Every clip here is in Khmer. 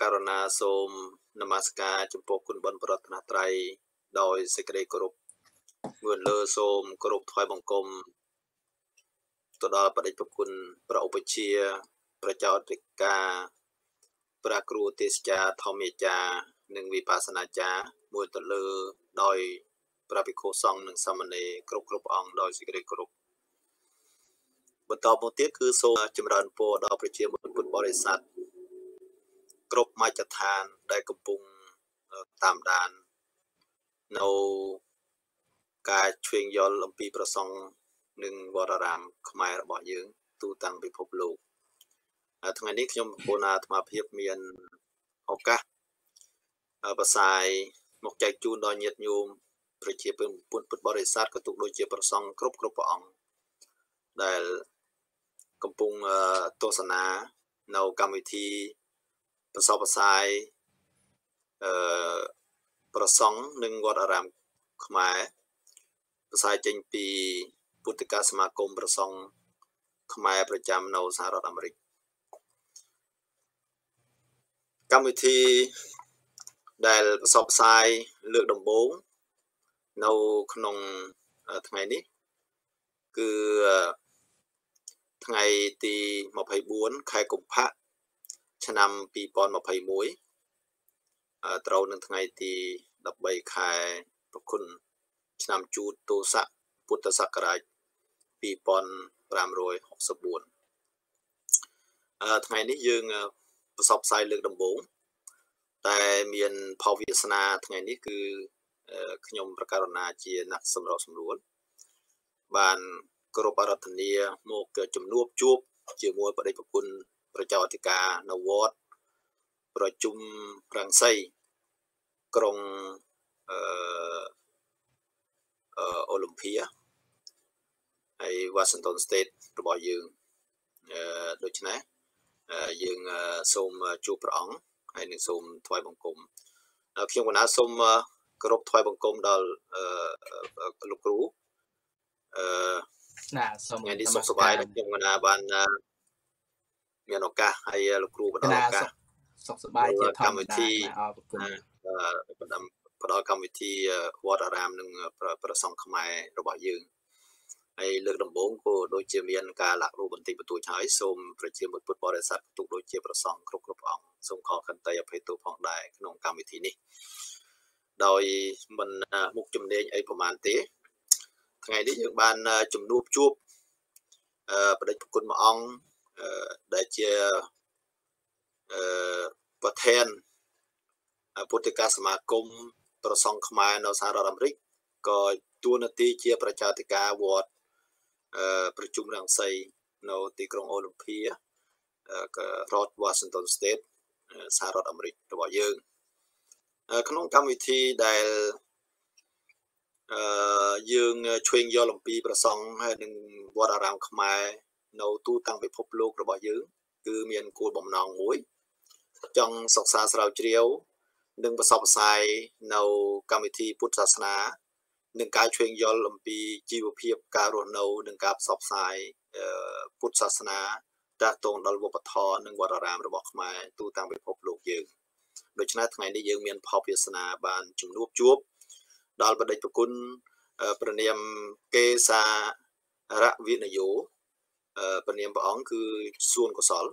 ករណាសូមនមស្ការចំពោះគុណបុណ្យប្រតនត្រ័យដោយសេចក្តីគោរពងឿនលើសូមគោរពថ្វាយបង្គំទៅដល់បដិប្រគុណប្រឧបជា ប្រជាអតិកាព្រះគ្រូទេសចាធម្មាចារ្យនិងវិបស្សនាចារ្យមួយទៅលើដោយព្រះភិក្ខុសង្ឃនិងសាមណេរគ្រប់គ្រប់អង្គដោយសេចក្តីគោរពបន្តមកទៀតគឺសូមចម្រើនពរដល់ប្រជាពលរដ្ឋបរិស័ទ គ្រប់មជ្ឈដ្ឋានដែលកំពុងតាមដាននៅការឆ្វេងយល់អំពីប្រសង់និងវត្តអារាមខ្មែររបស់យើង ទូទាំងពិភពលោកថ្ងៃនេះខ្ញុំប្រពន្ធអាត្មាភាពមានឱកាសបសាយមកចែកជូនដល់ញាតិញោមប្រជាពលរដ្ឋពុទ្ធបរិស័ទក៏ទុកដូចជាប្រសង់គ្រប់គ្រប់ព្រះអង្គដែលកំពុងទស្សនានៅកម្មវិធី ប្រសពប្រសាយអឺប្រសង់និងវត្តអារាមខ្មែរប្រសាយចេញពីពុទ្ធិកាសមាគមប្រសង់ខ្មែរប្រចាំនៅសហរដ្ឋអាមេរិកកម្មវិធីដែលប្រសពផ្សាយលើកដំបូងនៅក្នុងថ្ងៃនេះគឺថ្ងៃទី24ខែកុម្ភៈ ឆ្នាំ2021ត្រូវនឹងថ្ងៃទី13ខែប្រគុណឆ្នាំជូតទស័កពុទ្ធសករាជ2564អឺថ្ងៃនេះយើងប្រសពផ្សាយលើកដំបូងតែមានផវាសនាថ្ងៃនេះគឺខ្ញុំប្រកាសណាជាអ្នកសម្របសម្រួលបានគោរពអរតនីមកជំនួបជួបជាមួយបដិប្រគុណ ប្រជាអធិការនៅវត្តប្រជុំរង្សីក្រុងអឺអូឡ িম্প ាហើយ Washington State របស់យើងអឺដូច្នេះយើងសូមជួបព្រះអង្គហើយនឹងសូមថ្វាយបង្គំខ្ញុំកណាសូមគោរពថ្វាយបង្គំដល់លោកគ្រូអឺណាសូមថ្ងៃនេះសុខសប្បាយខ្ញុំកណាបាន មានឱកាសហើយលោកគ្រូផ្ដល់ឱកាសសុខសប្បាយជាធម្មតាកម្មវិធីអរគុណផ្ដល់ផ្ដល់កម្មវិធីវត្តអារាមនិងប្រសង់ខ្មែររបស់យើងហើយលើកដំបូងក៏ដូចជាមានការលាក់រូបបន្តិចបន្តួចហើយសូមប្រជាពលរដ្ឋបរិស័ទទុកដូចជាប្រសង់គ្រប់គ្រប់អង្គសូមខកខន្តីអភ័យទោសផងដែរក្នុងកម្មវិធីនេះដោយមិនមុខជំនាញអីប្រហែលទេថ្ងៃនេះយើងបានជំនួបជួបបដិប្រគុណមួយអង្គ ដែលជាអឺប្រធានពុទ្ធិកសមាគមប្រសង់ខ្មែរនៅសហរដ្ឋអាមេរិកក៏ទួនាទីជាប្រជាធិការវត្តអឺប្រជុំរង្សីនៅទីក្រុងអូឡ িম্প ារដ្ឋ Washington State សហរដ្ឋអាមេរិករបស់យើងក្នុងកម្មវិធីដែលអឺយើងឆ្វេងយល់អំពីប្រសង់ហើយនឹងវត្តអារាមខ្មែរ នៅទូទាំងពិភពលោករបស់យើងគឺមានគោលបំណងមួយចង់សិក្សាស្រាវជ្រាវ និងប្រសពផ្សាយនៅកម្មវិធីពុទ្ធសាសនានិងការឆ្វេងយល់អំពីជីវភាពការរស់នៅនិងការផ្សព្វផ្សាយពុទ្ធសាសនាតាក់ទងដល់វប្បធម៌និងវត្តអារាមរបស់ខ្មែរទូទាំងពិភពលោកយើងដូច្នេះថ្ងៃនេះយើងមានផោវាសនាបានជំនួបជួបដល់បដិប្រគុណព្រះនាមកេសារៈវិនយោ ព្រះនាមព្រះអង្គគឺសួនកុសល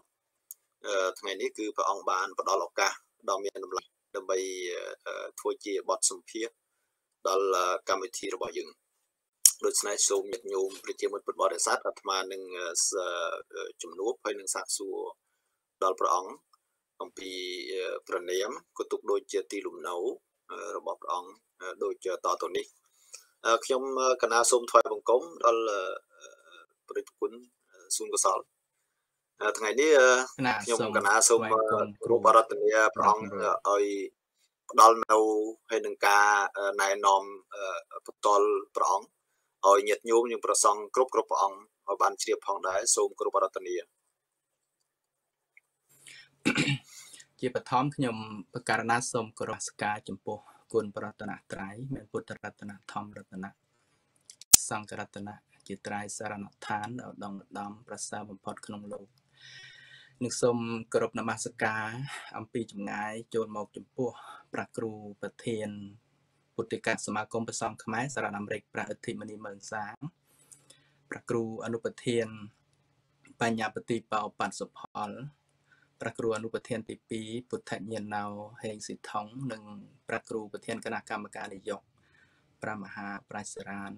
ថ្ងៃនេះគឺព្រះអង្គបានផ្ដល់ឱកាសដ៏មានតម្លៃដើម្បីធ្វើជាបទសម្ភាសដល់កម្មវិធីរបស់យើងដូច្នេះសូមញាតិញោមប្រជាមិត្តពុទ្ធបរិស័ទអាត្មានឹងជំនួបហើយនឹងសាកសួរដល់ព្រះអង្គអំពីប្រណិយមក៏ទុកដូចជាទីលំនៅរបស់ព្រះអង្គដូចតទៅនេះខ្ញុំកណាសូមថ្វាយបង្គំដល់ព្រះគុណ សួនកសលថ្ងៃនេះខ្ញុំកណាសូមគ្រូបរតនីព្រះអង្គឲ្យផ្ដល់នៅហើយនឹងការណែនាំបន្តព្រះអង្គឲ្យញាតិញោមនិងប្រសង់គ្រប់គ្រប់ព្រះអង្គឲ្យបានជ្រាបផងដែរសូមគោរពអរតនីជាបឋមខ្ញុំបករណាសូមគោរពស្ការចំពោះគុណប្រតនត្រ័យមានពុទ្ធរតនធម្មរតនសង្ឃរតន ជាត្រៃសារណដ្ឋានឧត្តមឧត្តមប្រសើរបំផុតក្នុងលោកនឹងសូមគោរពនមស្ការអំពីចម្ងាយចូលមកចំពោះព្រះគ្រូប្រធានពុទ្ធិកសមាគមប្រសងខ្មែរសារអាមេរិកព្រះអធិមនីមើលសាងព្រះគ្រូអនុប្រធាន បញ្ញាបតិបោបត្តិសុផលព្រះគ្រូអនុប្រធានទី2ពុទ្ធញ្ញាណោហេងស៊ីថុងនិងព្រះគ្រូប្រធានគណៈកម្មការនយោបាយព្រះមហាប្រាជ្រាន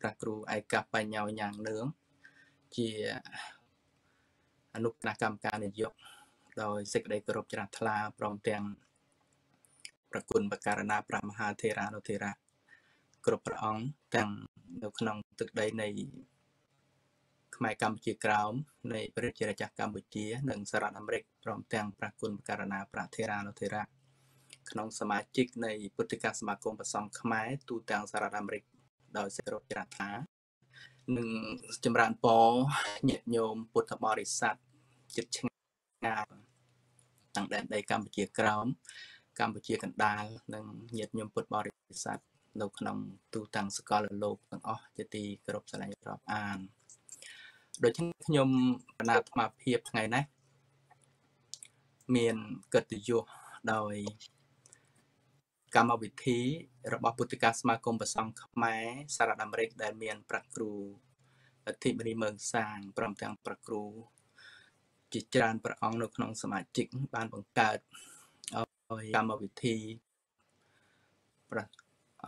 ព្រះគ្រូឯកបញ្ញោញាងនឿងជាអនុគណៈកម្មការនយោបាយដោយសេចក្តីគោរពជ្រះថ្លាព្រមទាំងប្រគុណបការណាព្រះមហាធេរានុធេរៈគ្រប់ព្រះអង្គទាំងនៅក្នុងទឹកដីនៃខ្មែរកម្ពុជាក្រោមនៃប្រជារាជាកម្ពុជា និងសហរដ្ឋអាមេរិកព្រមទាំងព្រះគុណបការណាព្រះធេរានុធេរៈក្នុងសមាជិកនៃពុទ្ធិកសមាគមប្រសង់ខ្មែរទូទាំងសហរដ្ឋអាមេរិក ដោយសេចក្តីជ្រះថ្លានិងចម្រើនពរញាតិញោមពុទ្ធបរិស័ទចិត្តឆ្ងាយទាំងដែនដីកម្ពុជាក្រោមកម្ពុជាកណ្ដាលនិងញាតិញោមពុទ្ធបរិស័ទនៅក្នុងទូទាំងសកលលោកទាំងអស់ជាទីគោរពស្រឡាញ់រាប់អានដូច្នេះខ្ញុំបណ្ណាអាត្មាភាពថ្ងៃនេះមានកិត្តិយសដោយ កម្មវិធីរបស់ពុទ្ធិកាសមាគមប្រសង់ខ្មែរសារ៉ាត់អាមេរិកដែលមានប្រាក់គ្រូអធិបតីមើងសាងព្រមទាំងប្រាក់គ្រូជាច្រើនព្រះអង្គនៅក្នុងសមាជិកបានបង្កើតឲ្យកម្មវិធីប្រអ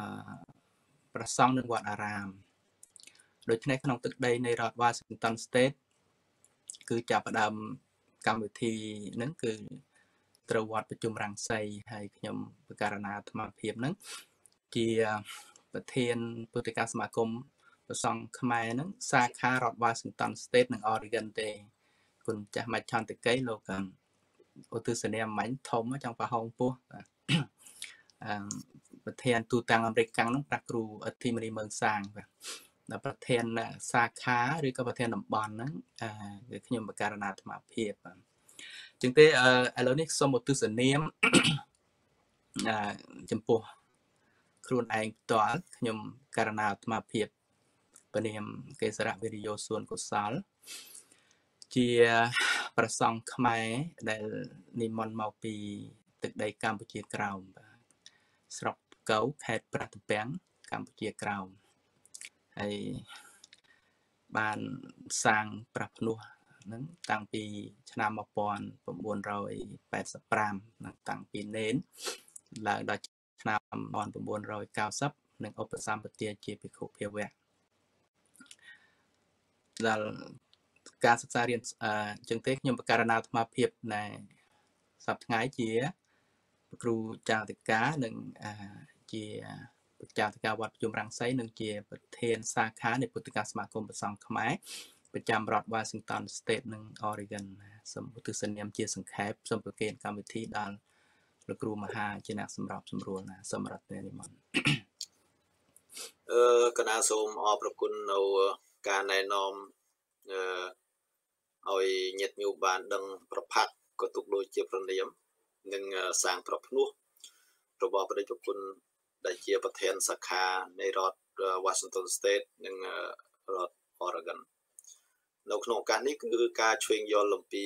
ប្រសង់នៅវត្តអារាមដូច្នេះក្នុងទឹកដីនៃរដ្ឋ Washington State គឺចាប់ផ្ដើមកម្មវិធីហ្នឹងគឺ ត្រូវវត្តប្រជុំរាំងសីហើយខ្ញុំបករណាអាត្មាភាពហ្នឹងជាប្រធានពុទ្ធិកសមាគមប្រសង់ខ្មែរហ្នឹងសាខារដ្ឋ Washington State និង Oregon ទេគុណចាស់មច្ឆន្តិកៃលោកឧទ្ទិសនាមាញ់ធំចង់ប្រហោងពោះអឺប្រធានទូតាំងអាមេរិកកាំងហ្នឹងប្រាក់គ្រូអធិមនីមើងសាងបាទដល់ប្រធានសាខាឬក៏ប្រធានតំបន់ហ្នឹងគឺខ្ញុំបករណាអាត្មាភាពបាទ ចឹងទេឥឡូវនេះសូមឧទ្ទិសនាមចំពោះខ្លួនឯងផ្ទាល់ខ្ញុំករណាអាត្មាភាពពនាមកេសរៈវិរិយោសួនកុសល ជាប្រសង់ខ្មែរដែលនិមន្តមកពី ទឹកដីកម្ពុជាក្រោមបាទស្រុកកៅខេត្តប្រតពាំងកម្ពុជាក្រោមហើយបានសាងប្រះភ្នោះ ហ្នឹងតាំងពីឆ្នាំ1985ហ្នឹងតាំងពីនេនឡើងដល់ឆ្នាំ1990និងឧបសម្បទាជាភិក្ខុភាវៈដល់ការសិក្សារៀនអញ្ចឹងទេខ្ញុំបករណាអាត្មាភាពណែសប្ថ្ងៃជាគ្រូចាតិកានិងជាចាតិកាវត្តជុំរាំងសីនិងជាប្រធានសាខានៃពុទ្ធិកសមាគមប្រសង់ខ្មែរ ប្រចាំរដ្ឋ Washington State និង Oregon សូមឧទ្ទិសនាមជាសង្ខេបសូមប្រគេនកម្មវិធីដល់លោកគ្រូមហាជាអ្នកសម្របសម្រួលណាសម្រាប់នានិមន្តអឺកណាសូមអរព្រគុណនៅការណែនាំអឺឲ្យញាតិញូបានដឹងប្រផាត់ក៏ទុកដូចជាប្រនាមនិងសាងប្រភ្នោះរបស់ព្រះប្រគុណដែលជាប្រធានសាខានៃរដ្ឋ Washington State និងរដ្ឋ Oregon នៅក្នុងឱកាសនេះគឺការឆ្វេងយល់អំពី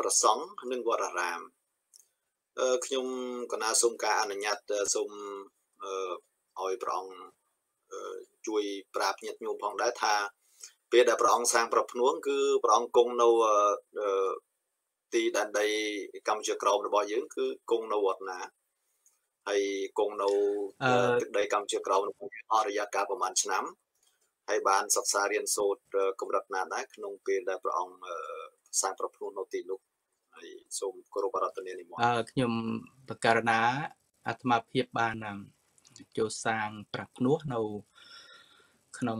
ប្រសង់និងវត្តអារាមខ្ញុំកណាសូមការអនុញ្ញាតសូមឲ្យព្រះអង្គជួយប្រាប់ញាតិញោមផងដែរថាពេលដែលព្រះអង្គសាងប្រភ្នួងគឺព្រះអង្គគង់នៅទីដែនដីកម្ពុជាក្រោមរបស់យើង គឺគង់នៅវត្តណាហើយគង់នៅទឹកដីកម្ពុជាក្រោមអរិយាកាលប្រហែលឆ្នាំ ហើយបានសិក្សារៀនសូត្រកម្រិតណាដែរក្នុងពេលដែលព្រះអង្គសាងប្រភ្នួននៅទីនោះហើយសូមគោរពរតនានិមន្តអឺខ្ញុំបករណាអាត្មាភាពបានចូលសាងប្រភ្នួសនៅក្នុង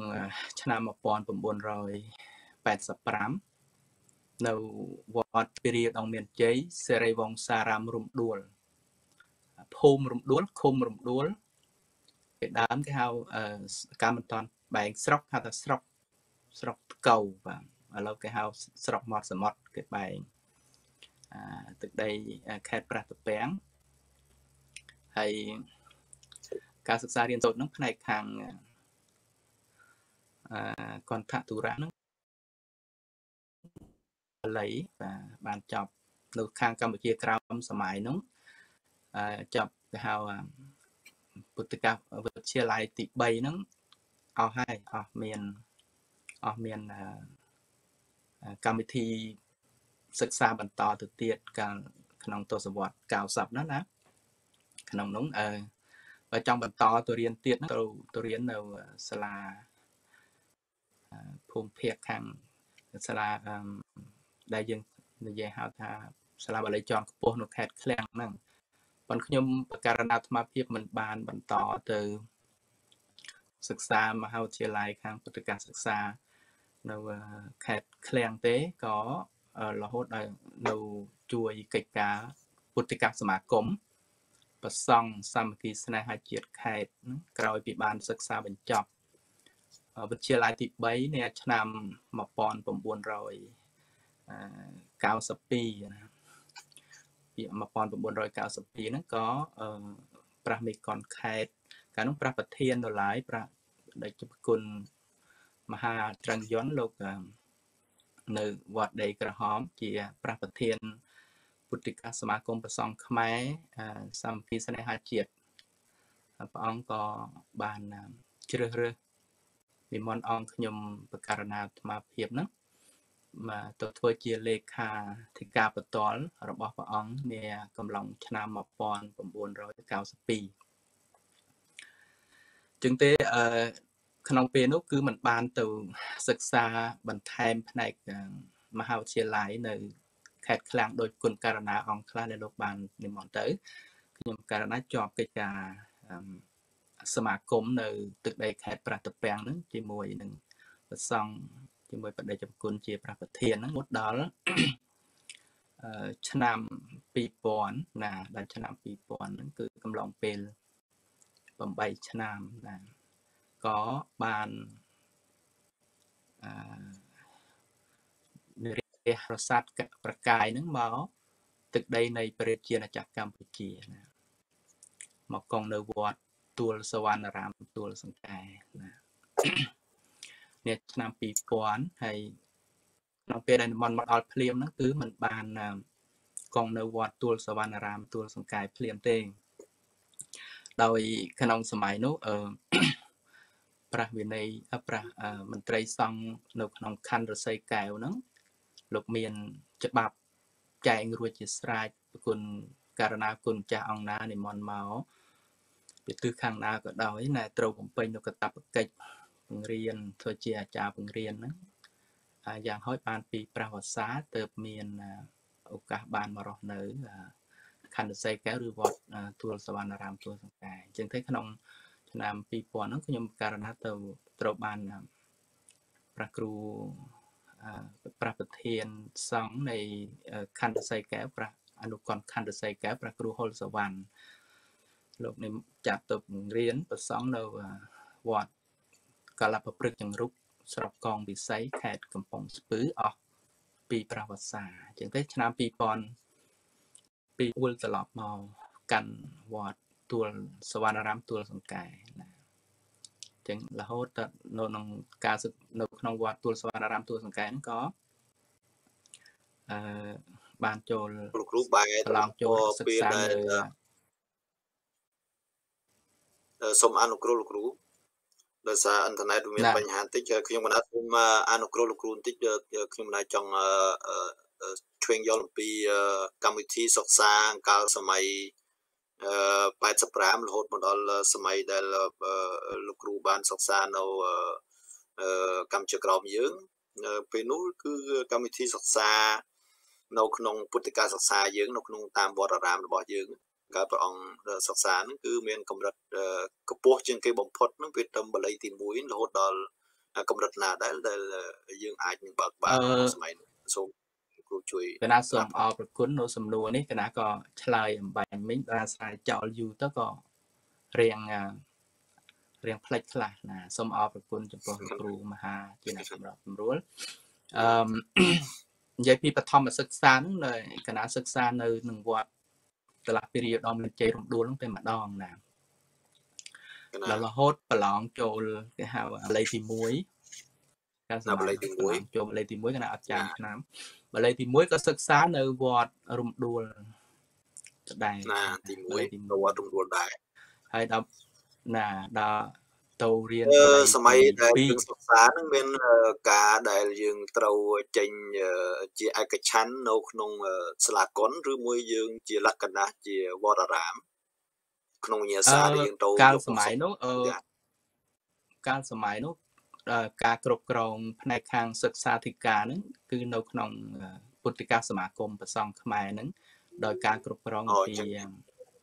ឆ្នាំ1985នៅវត្តពីរាដងមានជ័យសេរីវង្សារាមរំដួលភូមិរំដួលឃុំរំដួលគេដើមគេហៅកម្មមិនតាន់ បែងស្រុកហៅថាស្រុកស្រុកកៅបាទឥឡូវគេហៅស្រុកមាត់សមុទ្រគេបែងអាទឹកដីខេត្តប្រះតពាំងហើយការសិក្សារៀនសូត្រនឹងផ្នែកខាងអឺកន្ធទុរៈហ្នឹងលីបាទបានចប់នៅខាងកម្ពុជាក្រោមសម័យនោះអឺចប់គេហៅពុទ្ធកាវិទ្យាល័យទី3ហ្នឹង អស់ហើយអស់មានអស់មានកម្មវិធីសិក្សាបន្តទៅទៀតកាលក្នុងទសវត្ស90ហ្នឹងណាក្នុងនោះអឺបើចង់បន្តទៅរៀនទៀតទៅទៅរៀននៅសាលាភូមិភាគខាងសាលាដែលយើងនិយាយហៅថាសាលាបាលីជាន់ខ្ពស់នៅខេត្តឃ្លាំងហ្នឹងប៉ុន្តែខ្ញុំបករណាអាត្មាភាពមិនបានបន្តទៅ សិក្សាមហាវិទ្យាល័យខាងពុទ្ធិកសិក្សានៅខេត្តឃ្លាំងទេក៏រហូតដល់នៅជួយកិច្ចការពុទ្ធិកសមាគមប្រសង់សាមគ្គីស្នេហាជាតិខេត្តក្រោយពីបានសិក្សាបញ្ចប់វិទ្យាល័យទី3នៅឆ្នាំ1992ណាពី1992ហ្នឹងក៏ប្រាស់មេកនខេត្តកាលនោះប្រាស់ប្រធានដុល្លារប្រាស់ ដែលជគុណមហាត្រឹងយន្តលោកនៅវត្តដីក្រហម ជាប្រាស់ប្រធានពុទ្ធិកសមាគមប្រសង់ខ្មែរសាមគ្គីស្នេហាជាតិព្រះអង្គក៏បានជ្រើសរើសនិមន្តអង្គខ្ញុំបករណាអាត្មាភាពហ្នឹងមកទៅធ្វើជាលេខាធិការបន្ទាល់របស់ព្រះអង្គនាកំឡុងឆ្នាំ1992ចឹងទេអឺ ក្នុងពេលនោះគឺมันបានទៅសិក្សាបន្ថែមផ្នែកមហាវិទ្យាល័យនៅខេត្តឃ្លាំងដោយគុណករណាអង្គខ្លះដែលលោកបាននិមន្តទៅខ្ញុំករណាជាប់កិច្ចការសមាគមនៅទឹកដីខេត្តប្រតពាំងហ្នឹងជាមួយនឹងប្រសង់ជាមួយបដិជគុណជាប្រប្រធានហ្នឹងមកដល់ឆ្នាំ2000ណាដល់ឆ្នាំ2000ហ្នឹងគឺកំឡុងពេល8ឆ្នាំណា ក៏បានអឺរាជប្រសាទប្រកាយហ្នឹងមកទឹកដីនៃព្រះជាណាចក្រកម្ពុជាណាមកកងនៅវត្តទួលសវណ្ណរាមទួលសង្កែណានេះឆ្នាំ2000ហើយក្នុងពេលដែលនិមន្តមកដល់ភ្លាមហ្នឹងគឺมันបានកងនៅវត្តទួលសវណ្ណរាមទួលសង្កែភ្លាមទេដោយក្នុងសម័យនោះអឺ ប្រាស់វិន័យប្រាស់មន្ត្រីសង្ឃនៅក្នុងខណ្ឌរសីកែវហ្នឹងលោកមានច្បាប់ចែងរួចជាស្រេចគុណករណាគុណចាស់អង្គណានិមន្តមកពីទិសខាងណាក៏ដោយណែត្រូវបំពេញនៅកតបកិច្ចបង្រៀនធ្វើជាអាចារ្យបង្រៀនហ្នឹងយ៉ាងហោចបានពីព្រះវស្សាទៅមានឱកាសបានមករស់នៅខណ្ឌសីកែវឬវត្តទួលសវណ្ណារាមទួលសង្កែអញ្ចឹងទៅក្នុង ឆ្នាំ2000ហ្នឹងខ្ញុំករណីទៅត្រូវបានព្រះគ្រូព្រះប្រធានសង្ឃនៃខណ្ឌសីកែវព្រះអនុកនខណ្ឌសីកែវព្រះគ្រូហុលសវណ្ណលោកនេះចាត់ទៅបង្រៀនប្រសង់នៅវត្តកលបព្រឹកចង្រុកស្រុកកងវិស័យខេត្តកំពង់ស្ពឺអស់ពីប្រវត្តិសាស្ត្រអញ្ចឹងទេឆ្នាំ2000ពីវិលត្រឡប់មកកាន់វត្ត ទួលសវណ្ណរាមទួលសង្កែណាចឹងរហូតទៅនៅក្នុងការសិកនៅក្នុងវត្តទួលសវណ្ណរាមទួលសង្កែហ្នឹងក៏អឺបានចូលលោកគ្រូបែរប្រឡងចូលសិក្សានៅសូមអនុគ្រោះលោកគ្រូដោយសារអ៊ីនធឺណិតមានបញ្ហាតិចខ្ញុំមិនអាចសូមអនុគ្រោះលោកគ្រូបន្តិចខ្ញុំមិនអាចចង់ឆ្វេងយល់អំពីកម្មវិធីសិក្សាកាលសម័យ 85រហូតមកដល់សម័យដែលលោកគ្រូបានសិក្សានៅកម្ពុជាក្រោមយើងពេលនោះគឺកម្មវិធីសិក្សានៅក្នុងពុទ្ធិកាសិក្សាយើងនៅក្នុងតាមវត្តអារាមរបស់យើងកាលព្រះអង្គសិក្សាហ្នឹងគឺមានកម្រិតកម្ពស់ជាងគេបំផុតហ្នឹងវាត្រឹមបល័យទី1រហូតដល់កម្រិតណាដែលដែលយើងអាចនឹងបើកបានសម័យនេះសូម គ្រូជួយកណាសូមអរព្រគុណនៅសំណួរនេះកណាក៏ឆ្លើយអំបែងមិញដល់ស្រាយចោលយូរទៅក៏រៀងរៀងផ្លិចខ្លះណាសូមអរព្រគុណចំពោះលោកគ្រូមហាជាអ្នកសម្របសម្រួលអឺនិយាយពីបឋមសិក្សាហ្នឹងនៅគណៈសិក្សានៅនឹងវត្តកន្លះពីរាជឧត្តមមានជ័យរំដួលហ្នឹងតែម្ដងណាដល់រហូតប្រឡងចូលគេហៅអាល័យទី1 កាលសម័យណាបល័យទីមួយចូលបល័យទី1គណៈអត់ចាំណាឆ្នាំបល័យទី1ក៏សិក្សានៅវត្តរំដួលដដែលណាទីបល័យទី1ប្រវត្តិរំដួលដែរ1ហើយដល់ណាដល់ទៅរៀនអឺបល័យសម័យដែលទីយើងសិក្សាហ្នឹងមានអឺការដែលយើងត្រូវចេញអឺជាឯកច្ឆ័ន្ទនៅក្នុងអឺសាលាកុនឬមួយយើងជាលក្ខណៈជាវត្តអារាម ក្នុងវិញ្ញាសាដែលយើងទៅកាលយកសម័យនោះអឺចាកាលសម័យនោះអឺ ការគ្រប់គ្រងផ្នែកខាងសិក្សាធិការហ្នឹងគឺនៅក្នុងអឺពុទ្ធិកសមាគមប្រសង់ខ្មែរហ្នឹងដោយការគ្រប់គ្រងអូពីចឹង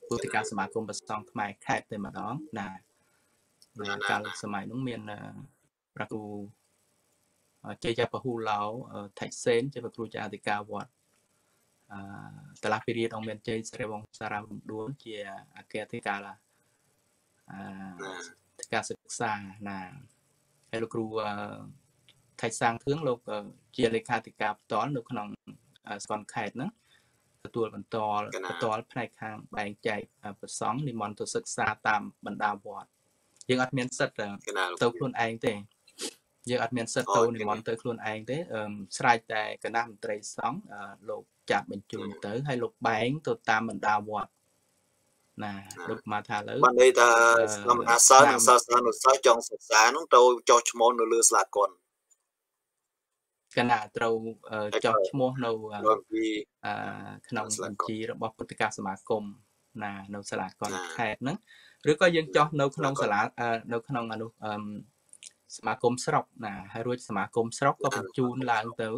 ពុទ្ធិកសមាគមប្រសង់ខ្មែរខេត្តតែម្ដងណាណាណាកាលណាសម័យនោះមានអឺព្រះគ្រូអឺជ័យចពហូឡៅអឺថៃសេនជាព្រះគ្រូចាអធិការវត្តអឺតឡាភិរិយអង្គមានជ័យសិរីវង្សារមរំដួលជាអគ្គអធិការអឺណាការសិក្សាណា ហើយលោកគ្រូអឺថៃសាងធឿងលោកអឺជាលេខាធិការផ្ទាល់នៅក្នុងអឺសកលខេត្តហ្នឹងទទួលបន្តបន្តផ្នែកខាងបែងចែកអឺប្រសង់និមន្តទៅសិក្សាតាមបណ្ដាវត្តយើងអត់មានសិទ្ធិអឺកណាលទៅខ្លួនឯងទេយើងអត់មានសិទ្ធិអូទៅខេនិមន្តទៅខ្លួនឯងទេអឺស្រេចតែគណៈមន្ត្រីសង្ឃអឺលោកចាត់បញ្ជូនទៅហើយលោកបែងទៅតាមបណ្ដាវត្ត ណាដូចមកថាឥឡូវបានន័យថាអឺសមណសិស្សតាមនិងសិស្សនុសិស្សចង់សិក្សាហ្នឹងទៅចុះឈ្មោះនៅលើសាលាកុនគណៈត្រូវអឺហើយចុះក៏ឈ្មោះនៅអឺដោយពីអឺក្នុងសាលាបញ្កុនជីរបស់ពុទ្ធិកសមាគមណានៅសាលាកនណាខេត្តហ្នឹងឬក៏យើងចុះនៅក្នុងសាលាកុនសាលាអឺនៅក្នុងអនុអឺមសមាគមស្រុកណាហើយរួចសមាគមស្រុកក៏ណាបញ្ជូនឡើងទៅ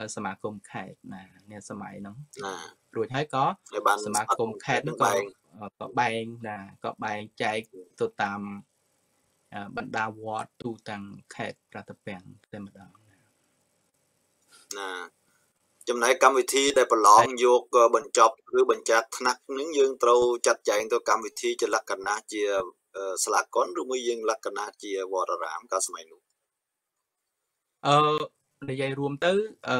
អឺសមាគមខេត្តណានេះសម័យហ្នឹងណារួចហើយក៏ហើយបានសមាគមខេត្តហ្នឹងក៏បែងអឺ ក៏បែងណាក៏បែងចែកទៅតាមអឺបណ្ដាវត្តទូទាំងខេត្តប្រតពាំងតែម្ដងណាណាចំណែកកម្មវិធីដែលប្រឡងយកបញ្ចប់ឬបញ្ចាត់ថ្នាក់ហ្នឹងយើងត្រូវចាត់ចែងទៅកម្មវិធីជាលក្ខណៈជាអឺសាលាកុនឬមួយយើងលក្ខណៈជាវត្តអារាមកាលសម័យនោះអឺនិយាយរួមទៅអឺ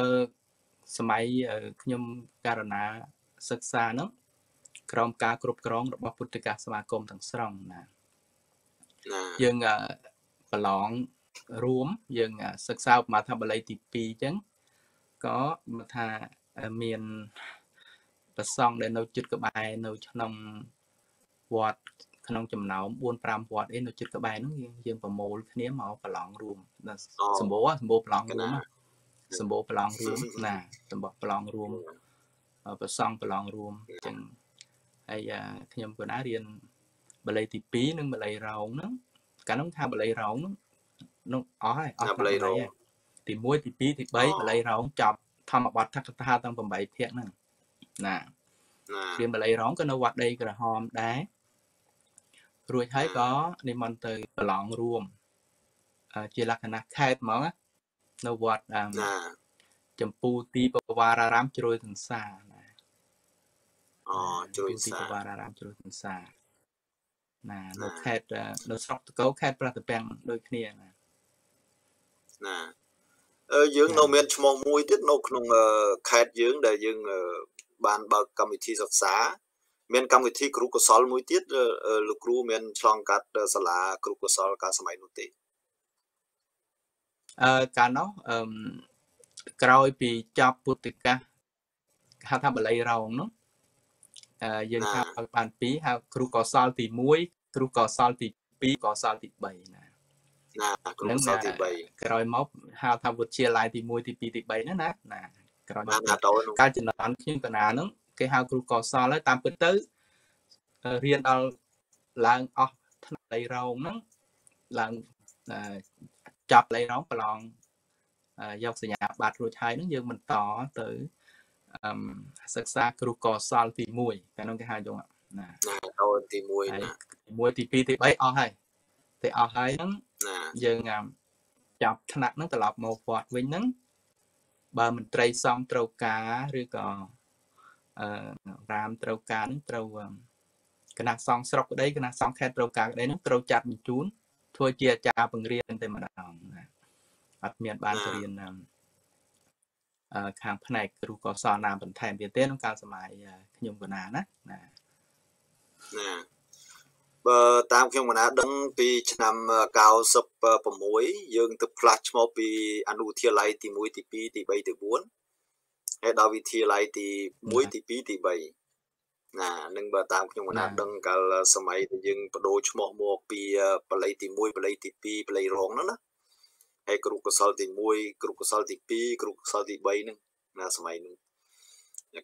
សម័យអឺខ្ញុំករណាសិក្សាហ្នឹង ក្រោមការគ្រប់គ្រងរបស់ពុទ្ធិកសមាគមទាំងស្រុងណាណាយើងអឺប្រឡងរួមយើងអឺសិក្សាឧបមាថាបល័យទី2អញ្ចឹងក៏មកថាអឺមានប្រសងដែលនៅជិតក្បែរនៅក្នុងវត្តក្នុងចំណោម4 5វត្តអីនៅជិតក្បែរហ្នឹងយើងយើងប្រមូលគ្នាមកប្រឡងរួមដល់សម្បូរសម្បូរប្រឡងរួមណាសម្បូរប្រឡងរួមណាសម្បូរប្រឡងរួមអឺប្រសងប្រឡងរួមអញ្ចឹង ហើយអាខ្ញុំក៏ណារៀនបល័យទី2និងបល័យរោងហ្នឹងកាលនោះថាបល័យរោងហ្នឹងនោះអស់ហើយអស់ណាបល័យរោងហើយទី1ទី2ទីអូ3បល័យរោងចប់ធម្មបទថកថាទាំង8ភាគហ្នឹងណាណារៀនបល័យរោងក៏នៅវត្តដីក្រហមដែររួចហើយក៏និមន្តទៅប្រឡងរួមអឺជាលក្ខណៈខេតហ្មងណានៅវត្តអឺណាចម្ពូទីបវរារាមជ្រោយទន្សាណា អូជ្រួយទីសាបវរារាមជ្រោយទន្សាណានៅណាខេត្តអឺនៅស្រុកតកោខេត្តប្រតពាំងដូចគ្នាណាណាអឺយើងនៅមានឈ្មោះមួយទៀតនៅក្នុងអឺខេត្តយើងដែលយើងអឺបានបើកកម្មវិធីសិក្សាមានកម្មវិធីគ្រូកុសលមួយទៀតអឺអឺលោកគ្រូមានឆ្លងកាត់អឺសាលាគ្រូកុសលកាលសម័យនោះទេអឺកាលនោះអឺមក្រោយពីចប់ពុទ្ធិកាហៅថាបល័យរោងនោះអឺ យើងហៅឲ្យបាន2ហៅគ្រូកុសលទី1គ្រូកុសលទី2កុសលទី3ណាណាគ្រូកុសលទី3ក្រោយមកហៅថាវិទ្យាល័យទី1ទី2ទី3ហ្នឹងណាណាក្រោយមណាកណាតោនោះកាលចំនួនខ្ញុំកណាហ្នឹងគេហៅគ្រូកុសលហើយតាមពិតទៅអឺរៀនដល់ឡើងអស់ថ្នាក់ដីរោងហ្នឹងឡើងអឺចាប់ដីរោងប្រឡងអឺយកសញ្ញាបត្ររួចហើយហ្នឹងយើងបន្តទៅអឺម សិក្សាគ្រូកុសលទី1កាលនោះគេហៅយកណាណាតោទីហើយ1ណាទី1ទី2ទី3អស់ហើយតែអស់ហើយហ្នឹងណាយើងអាចាប់ថ្នាក់ហ្នឹងត្រឡប់មកវត្តវិញហ្នឹងបើមន្ត្រីសង្ឃត្រូវការឬក៏អឺរាមត្រូវការហ្នឹងត្រូវអឺគណៈសង្ឃស្រុកក្តីគណៈសង្ឃខេត្តត្រូវការក្តីហ្នឹងត្រូវចាត់បញ្ជូនធ្វើជាអាចារ្យបង្រៀនតែម្ដងណាអត់មានបានទៅរៀនអឺអឺ ខាងផ្នែកគ្រូកុសលណាបន្ថែមទៀតទេក្នុងកាលសម័យអឺខ្ញុំកណាណាណាណាបើតាមខ្ញុំកណាដឹងពីឆ្នាំ96យើងទៅផ្លាស់ឈ្មោះពីអនុវិទ្យាល័យទី1ទី2ទី3ទី4ហើយដល់វិទ្យាល័យទី1ទី2ទី3ណានឹងបើតាមខ្ញុំកណាដឹងកាលសម័យដែលយើងបដូរឈ្មោះមកពីបល័យទី1បល័យទី2បល័យរងហ្នឹងណា ហើយគ្រូកុសលទី1គ្រូកុសលទី2គ្រូកុសលទី3ហ្នឹងណាសម័យហ្នឹង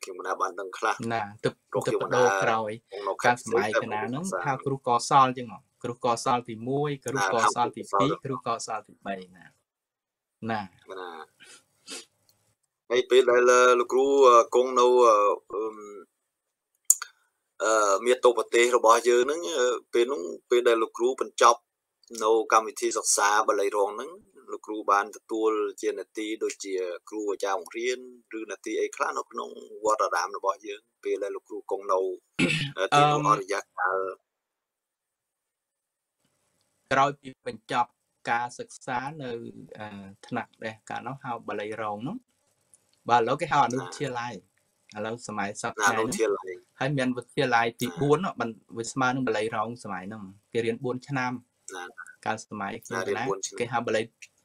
ខ្ញុំមិនបានដឹងខ្លះណាទឹកទឹកបដូរក្រោយកាលសម័យកណាហ្នឹងថាគ្រូកសលចឹងគ្រូកសលទី1គ្រូកសលទី2គ្រូកសលទី3ណាណាណាហើយពេលដែលលោកគ្រូគង់នៅអឺមានតោប្រទេសរបស់យើងហ្នឹងពេលហ្នឹងពេលដែលលោកគ្រូបញ្ចប់នៅកម្មវិធីសិក្សាបល័យរងហ្នឹង លោកគ្រូបានទទួលជានាទីដូចជា គ្រូអាចារ្យបង្រៀនឬនាទីអីខ្លះនៅក្នុងវត្តអារាមរបស់យើងពេលដែលលោកគ្រូគង់នៅទីនោះអរិយាកាលក្រោយពីបញ្ចប់ការសិក្សានៅថ្នាក់ដែលកាលនោះហៅបល័យរងនោះបាទឥឡូវគេហៅអនុវិទ្យាល័យឥឡូវសម័យសប្តាហ៍នេះហើយមានវិទ្យាល័យទី4បានវាស្មើនឹងបល័យរងសម័យនោះគេរៀន4ឆ្នាំកាលសម័យខ្ញុំណាគេហៅបល័យ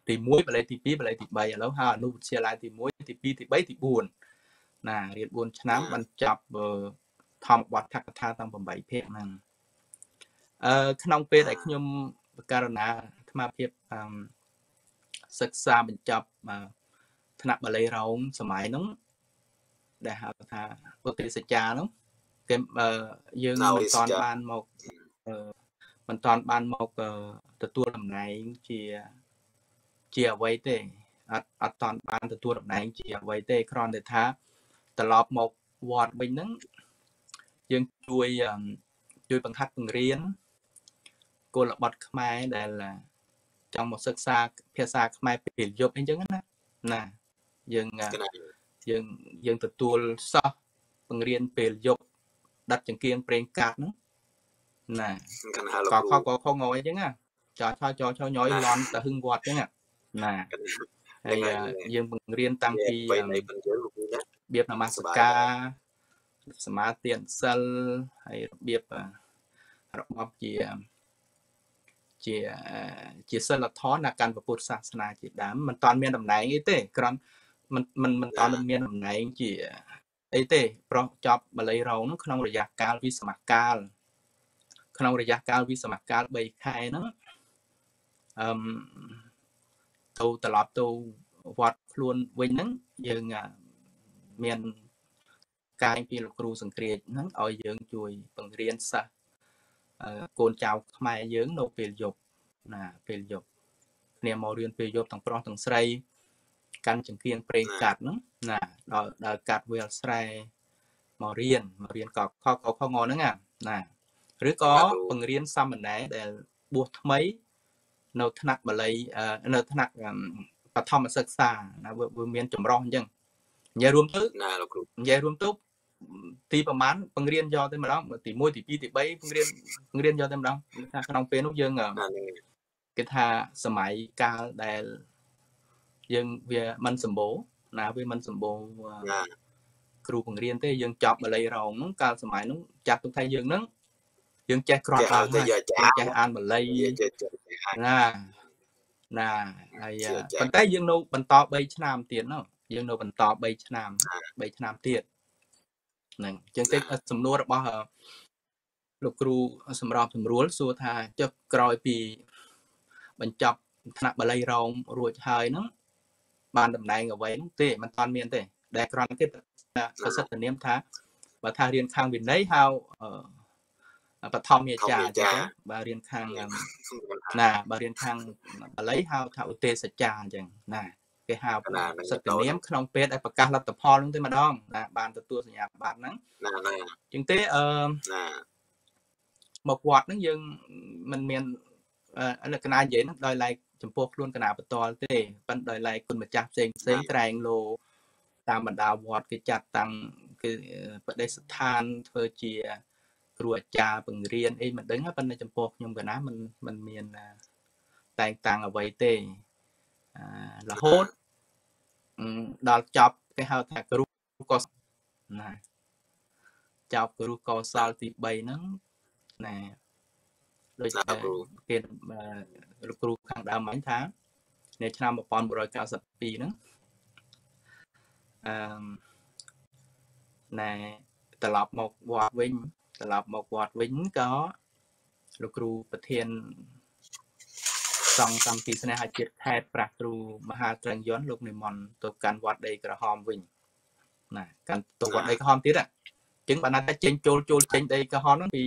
ទី1បលេខទី2បលេខទី3ឥឡូវហៅអនុវិទ្យាល័យទី1ទី2ទី3ទី4ណារៀន4ឆ្នាំបានចាប់ធម្មបទថកថាទាំង8ភាគហ្នឹងអឺក្នុងពេលដែលខ្ញុំបករណាអាត្មាភាពសិក្សាបញ្ចប់ថ្នាក់បល័យរោងសម័យហ្នឹងដែលហៅថាពុទ្ធិសច្ចាហ្នឹងគេយើងមិនតាន់បានមកមិនតាន់បានមកទទួលតំណែងជា ជាអ្វីទេអត់អត់តន់បានទទួលតំណែងជាអ្វីទេគ្រាន់តែថាត្រឡប់មកវត្តវិញហ្នឹងយើងជួយជួយបង្ហាត់បង្រៀនគោលបទខ្មែរដែលចង់មកសិក្សាភាសាខ្មែរពេលយប់អីចឹងណាណាយើងយើងយើងទទួលសោះបង្រៀនពេលយប់ដាត់ចង្គៀងប្រេងកាតហ្នឹងណាកខកខងអីចឹងណាចោចោចោញយលន់ទៅហឹងវត្តចឹងណា ណាហើយយើងបង្រៀនតាំងពីរបៀបនមស្ការសមាធិសិលហើយរបៀបរបបជាជាជាសិលធម៌នៅកាន់ពុទ្ធសាសនាជាដើមមិនតាន់មានតំណែងអីទេគ្រាន់មិនមិនមិនតាន់មានតំណែងជាអីទេប្រោះចប់បល័យរងនោះក្នុងរយៈកាលវិសមកាលក្នុងរយៈកាលវិសមកាល3ខែហ្នឹងអឺ ទៅត្រឡប់ទៅវត្តខ្លួនវិញហ្នឹងយើងមានកាយពីលោកគ្រូសង្គ្រាចហ្នឹងឲ្យយើងជួយបង្រៀនសិស្សកូនចៅខ្មែរយើងនៅពេលយប់ណាពេលយប់គ្នាមករៀនពេលយប់ទាំងប្រុសទាំងស្រី កាន់ចង្កៀងប្រេងកាត់ហ្នឹងណាដល់ដល់កាត់វាលស្រែមករៀនមករៀនកខកខងហ្នឹងណាឬក៏បង្រៀនសាមណេរដែលបួសថ្មី នៅថ្នាក់បល័យនៅថ្នាក់បឋមសិក្សាណាវាមានចម្រោះអញ្ចឹងនិយាយរួមទៅណាលោកគ្រូនិយាយរួមទៅទីប្រមាណបង្រៀនយកទៅម្ដងទី1ទី2ទី3បង្រៀនបង្រៀនយកទៅម្ដងថាក្នុងពេលនោះយើងគេថាសម័យកាលដែលយើងវាមិនសម្បូរណាវាមិនសម្បូរគ្រូបង្រៀនទេយើងចប់បល័យរងហ្នឹងកាលសម័យហ្នឹងចាត់ទុកថាយើងហ្នឹង យើងចេះគ្រាន់ដល់ហើយចេះអានបល័យណាណាហើយប៉ុន្តែយើងនៅបន្ត3ឆ្នាំទៀតនោះយើងនៅបន្ត3ឆ្នាំ3ឆ្នាំទៀតហ្នឹងអញ្ចឹងទេសំណួររបស់លោកគ្រូសម្របសម្រួលសួរថាចុះក្រោយពីបញ្ចប់ថ្នាក់បល័យរងរួចហើយហ្នឹងបានតំណែងអ្វីហ្នឹងទេมันតាន់មានទេ ដែលគ្រាន់តែប្រសិទ្ធនាមថាបើថារៀនខាងវិន័យហៅ បឋមអាចារ្យអញ្ចឹងបើរៀនខាងណាបើរៀនខាងបាលីហៅថាឧទេសចាអញ្ចឹងណាគេហៅសត្យនាមក្នុងពេលដែលប្រកាសលទ្ធផលនោះទេម្ដងណាបានទទួលសញ្ញាបត្រហ្នឹងណាណាអញ្ចឹងទេអឺណាមកវត្តហ្នឹងយើងមិនមានលក្ខណៈនិយាយហ្នឹងដោយឡែកចំពោះខ្លួនកណាបតលទេប៉ុន្តែដោយឡែកគុណម្ចាស់ផ្សេងផ្សេងក្រែងលោតាមបណ្ដាវត្តគេចាត់តាំងគឺបដិស្ថានធ្វើជា គ្រូអាចារ្យបង្រៀនអីមិនដឹងប៉ុន្តែចំពោះខ្ញុំកណាមិនមិនមានតែងតាំងអ្វីទេរហូតដល់ចប់គេហៅថាគ្រូក៏ណាចប់គ្រូកោសលទី3ហ្នឹងណាដូចគេលោកគ្រូខាងដើមមិញថានៅឆ្នាំ1992ហ្នឹងអឺណែត្រឡប់មកវត្តវិញ ត្រឡប់មកវត្តវិញក៏លោកគ្រូប្រធានសង្ឃកម្មពីស្នេហាជាតិខេត្តប្រាស់គ្រូមហាត្រែងយន្តលោកនិមន្តទៅកាន់វត្តដីក្រហមវិញណាកាន់ទៅវត្តដីក្រហមទៀតអញ្ចឹងបានថាចេញចូលចូលចេញដីក្រហមហ្នឹងពី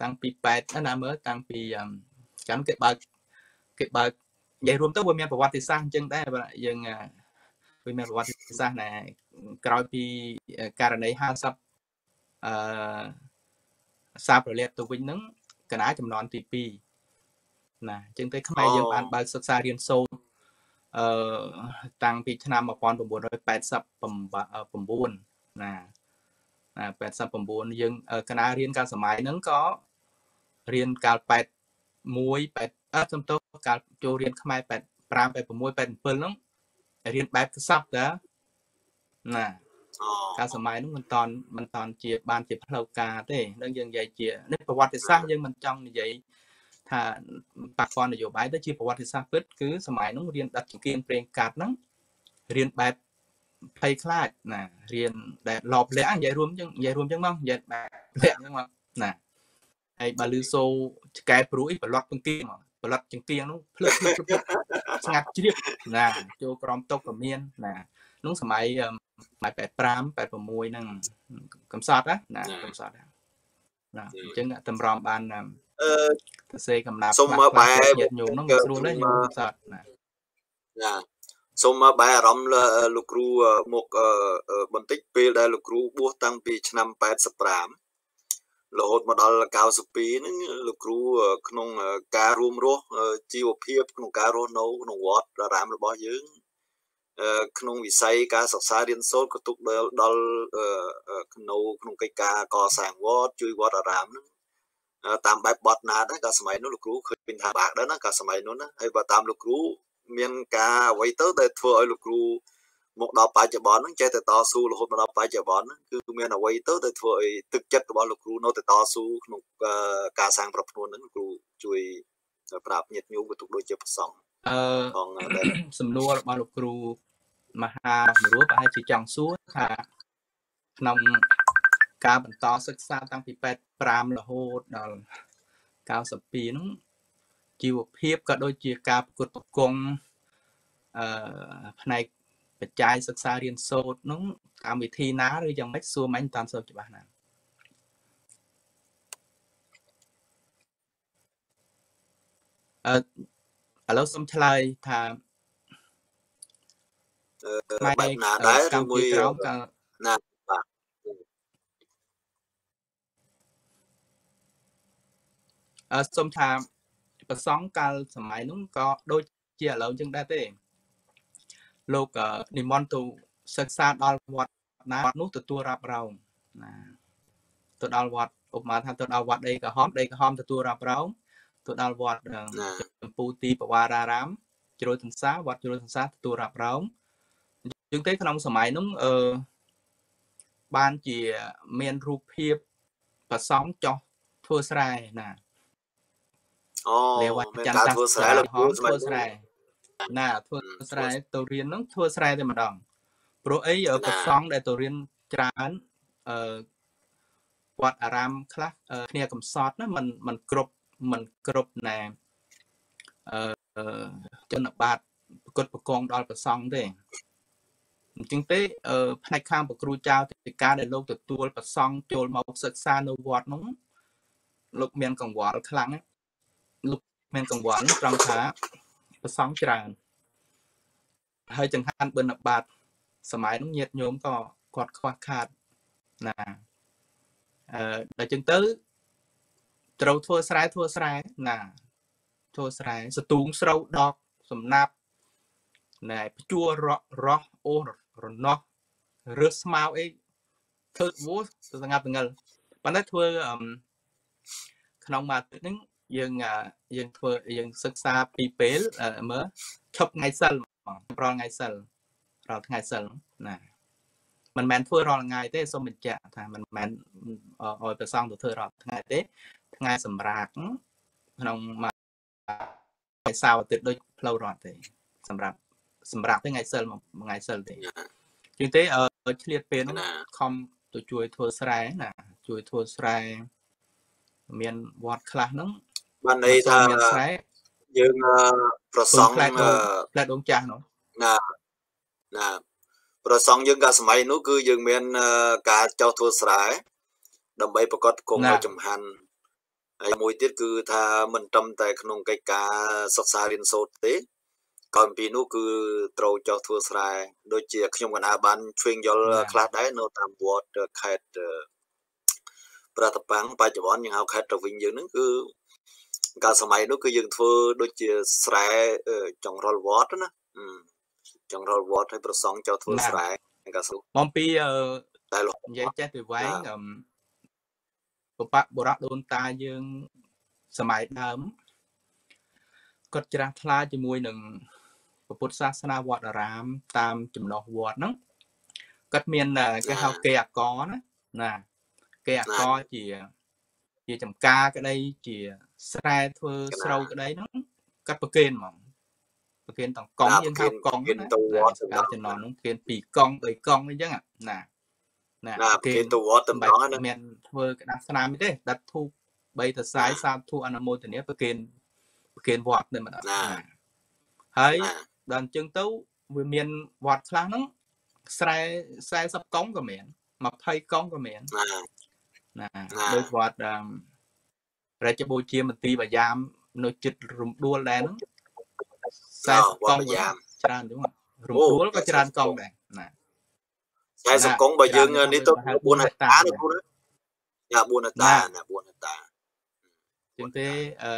តាំងពី8ណាមើលតាំងពីចាំគេបើកគេបើកនិយាយរួមទៅវាមានប្រវត្តិសាស្ត្រអញ្ចឹងដែរយើងវាមានប្រវត្តិសាស្ត្រណែក្រោយពីករណី50 អឺសាប្រលាតទៅវិញហ្នឹងកណាចំនួនទី2ណាអញ្ចឹងទៅខ្មែរយើងបានបើកសិក្សារៀនសូត្រអឺតាំងពីឆ្នាំ1989ណាណា89យើងកណារៀនកាលសម័យហ្នឹងក៏រៀនកាល81 8អត់សំទោសកាលចូលរៀនខ្មែរ85 86 87ហ្នឹងរៀនបែបកសបតាណា កាលសម័យនោះមិនតន់មិនតន់ជាបានជាផ្លូវការទេនឹងយើងនិយាយជានេះប្រវត្តិសាស្ត្រយើងមិនចង់និយាយថាប៉ះពាល់នយោបាយទៅជាប្រវត្តិសាស្ត្រពិតគឺសម័យនោះរៀនដាត់ចង្គៀងប្រេងកាត់ហ្នឹងរៀនបែបភ័យខ្លាចណារៀនដែលលបលាក់និយាយរួមចឹងនិយាយរួមចឹងមកនិយាយបែបលាក់ចឹងមកណាហើយបើលឺសូឆ្កែព្រួយប្រឡត់ចង្គៀងមកប្រឡត់ចង្គៀងនោះភ្លឹកភ្លឹកស្ងាត់ជ្រាបណាចូលក្រំតុកក៏មានណានោះសម័យសម័យ 85 86ហ្នឹងកំសត់ណាកំសត់ណាអញ្ចឹងតម្រាំបានអឺទៅសេកំណាប់សុំមកបែបញាតិញោមហ្នឹងស្រួលទេញោមកំសត់ណាណាសូមបែរអារម្មណ៍លោកគ្រូមកបន្តិចពេលដែលលោកគ្រូបួសតាំងពីឆ្នាំ85រហូតមកដល់92ហ្នឹងលោកគ្រូក្នុងការរួមរស់ជីវភាពក្នុងការរស់នៅក្នុងវត្តអារាមរបស់យើង ក្នុងវិស័យការសិក្សារៀនសូត្រក៏ទុកដល់ដល់ក្នុងក្នុងកិច្ចការកសាងវត្តជួយវត្តអារាមហ្នឹងតាមបែបបត់ណាដែរក៏សម័យនោះលោកគ្រូឃើញថាបាក់ដែរណាក៏សម័យនោះណាហើយបើតាមលោកគ្រូមានការអ្វីទៅដែលធ្វើឲ្យលោកគ្រូមកដល់បច្ចុប្បន្នហ្នឹងចេះតែតស៊ូរហូតមកដល់បច្ចុប្បន្នហ្នឹងគឺមានអ្វីទៅដែលធ្វើឲ្យទឹកចិត្តរបស់លោកគ្រូនៅតែតស៊ូក្នុងការសាងប្រពន្ធហ្នឹងគ្រូជួយប្រាប់ញាតិញោមក៏ទុកដូចជាប្រសង អឺសំណួររបស់លោកគ្រូមហាមរួប្រហែលជាចង់សួរថាក្នុងការបន្តសិក្សាតាំងពី85រហូតដល់92ហ្នឹងជីវភាពក៏ដូចជាការប្រកួតប្រគំអឺផ្នែកបច្ច័យសិក្សារៀនសូត្រហ្នឹងកម្មវិធីណាឬយ៉ាងម៉េចសួរមិញតាមសូត្រច្បាស់ណាអឺ ឥឡូវសូមឆ្លើយថាបែបណាដែរឬមួយណាបាទអឺសូមថាប្រសងកាលសម័យនោះក៏ដូចជាឥឡូវចឹងដែរទេលោកនិមន្តទៅសិក្សាដល់វត្តណាវត្តនោះទទួលរ៉ាប់រងណាទៅដល់វត្តឧបមាថាទៅដល់វត្តដីក្រហមដីក្រហមទទួលរ៉ាប់រង ទៅដល់វត្តចម្ពូទីបវារារាមជ្រោយទន្សាវត្តជ្រោយទន្សាទទួលរ៉ាប់រងជាងទេក្នុងសម័យនោះអឺបានជាមានរូបភាពប្រសំចោះធ្វើស្រែណាអូលេវចន្ទធ្វើស្រែលោកគ្រូធ្វើស្រែណាធ្វើស្រែទៅរៀនហ្នឹងធ្វើស្រែតែម្ដងព្រោះអីប្រសងដែលទៅរៀនច្រើនអឺវត្តអារាមខ្លះគ្នាកំសត់ណាมันมันគ្រប់ มันគ្រប់ណែអឺជនបទប្រកុតប្រកងដល់ប្រសងទេអញ្ចឹងទេផ្នែកខាងប្រគ្រូចៅទីការដែលលោកទទួលប្រសងចូលមកសិក្សានៅវត្តនោះលោកមានកង្វល់ខ្លាំងលោកមានកង្វល់ត្រង់ថាប្រសងច្រើនហើយចង្ហាន់បិណ្ឌបាតសម័យនោះញាតញោមក៏គាត់ខ្វះខាតណាអឺដល់ចឹងទៅ ត្រូវធ្វើស្រែធ្វើស្រែណាធ្វើស្រែសទូងស្រូវដកសំណាប់ណែភ្ជួរររោះអូសរណោះរើសស្មៅអីធ្វើវោទៅស្ងាត់ងិលប៉ុន្តែធ្វើក្នុងមួយអាទិត្យហ្នឹងយើងយើងធ្វើយើងសិក្សាពីពេលមើលឈប់ថ្ងៃសិលបងប្រល់ថ្ងៃសិលរាល់ថ្ងៃសិលណាមិនមែនធ្វើរាល់ថ្ងៃទេសូមបញ្ជាក់ថាមិនមែនឲ្យប្រសងទៅធ្វើរាល់ថ្ងៃទេ ថ្ងៃសម្រាប់ក្នុងមួយថ្ងៃសៅរ៍អាទិត្យដូចផ្លូវរត់ទេសម្រាប់សម្រាប់ថ្ងៃសិលមួយថ្ងៃសិលទេជាងទេអឺឆ្លៀតពេលហ្នឹងខំទៅជួយធ្វើស្រែណាជួយធ្វើស្រែមានវត្តខ្លះហ្នឹងបានន័យថាស្រែយើងប្រសងផ្លែផ្លែដងចាស់នោះណាណាប្រសងយើងកាលសម័យនោះគឺយើងមានការចោះធ្វើស្រែដើម្បីប្រកបគង់នៅចំហាន់ ហើយមួយទៀតគឺថាមិនត្រឹមតែក្នុងកិច្ចការសិក្សារៀនសូត្រទេកាលពីនោះគឺត្រូវចោះធ្វើស្រែដូចជាខ្ញុំកណាបានឆ្វេងយល់ខ្លះដែរនៅតាមវត្តខេត្តប្រតប៉ាំងបច្ចុប្បន្នយើងហៅខេត្តត្រវិញយើងហ្នឹងគឺកាលសម័យនោះគឺយើងធ្វើដូចជាស្រែចង្រុលវត្តណាចង្រុលវត្តឲ្យប្រសងចោះធ្វើស្រែកាសុបំពីតែនិយាយចេះទៅវែង បបបរៈដូនតាយើងសម័យដើមគាត់ច្រាស់ថ្លាជាមួយនឹងពុទ្ធសាសនាវត្តអារាម តាមចំណោះវត្តហ្នឹងគាត់មានគេហៅគេអកណាណាគេអកជាជាចំការក្តីជាស្រែធ្វើស្រូវក្តីហ្នឹងកាត់ប្រគេនហ្មងប្រគេនតង់កង់យើងហៅកង់ណាការចំណងហ្នឹងប្រគេន2កង់3កង់អីចឹងណា ណាប្រគេនទៅវត្តតំណងហ្នឹងមានធ្វើក្តាប់ស្នាមទេដាត់ធូបបីតសាយសាធុអនុមោទនាប្រគេនប្រគេនវត្តតែម្ដងហើយដល់អញ្ចឹងទៅវាមានវត្តខ្លះហ្នឹងស្រែ40កង់ក៏មាន20កង់ក៏មានណាដូចវត្តរាជបូជាមន្ទីរបាយាមនៅចិត្តរំដួលដែរហ្នឹង40កង់ច្រើនហ្នឹងរំដួលក៏ច្រើនកង់ដែរណា 40កង់បើយើងនេះទៅ4ហិកតាណា4ណា4ហិកតាណា4ហិកតាជាងទេអឺ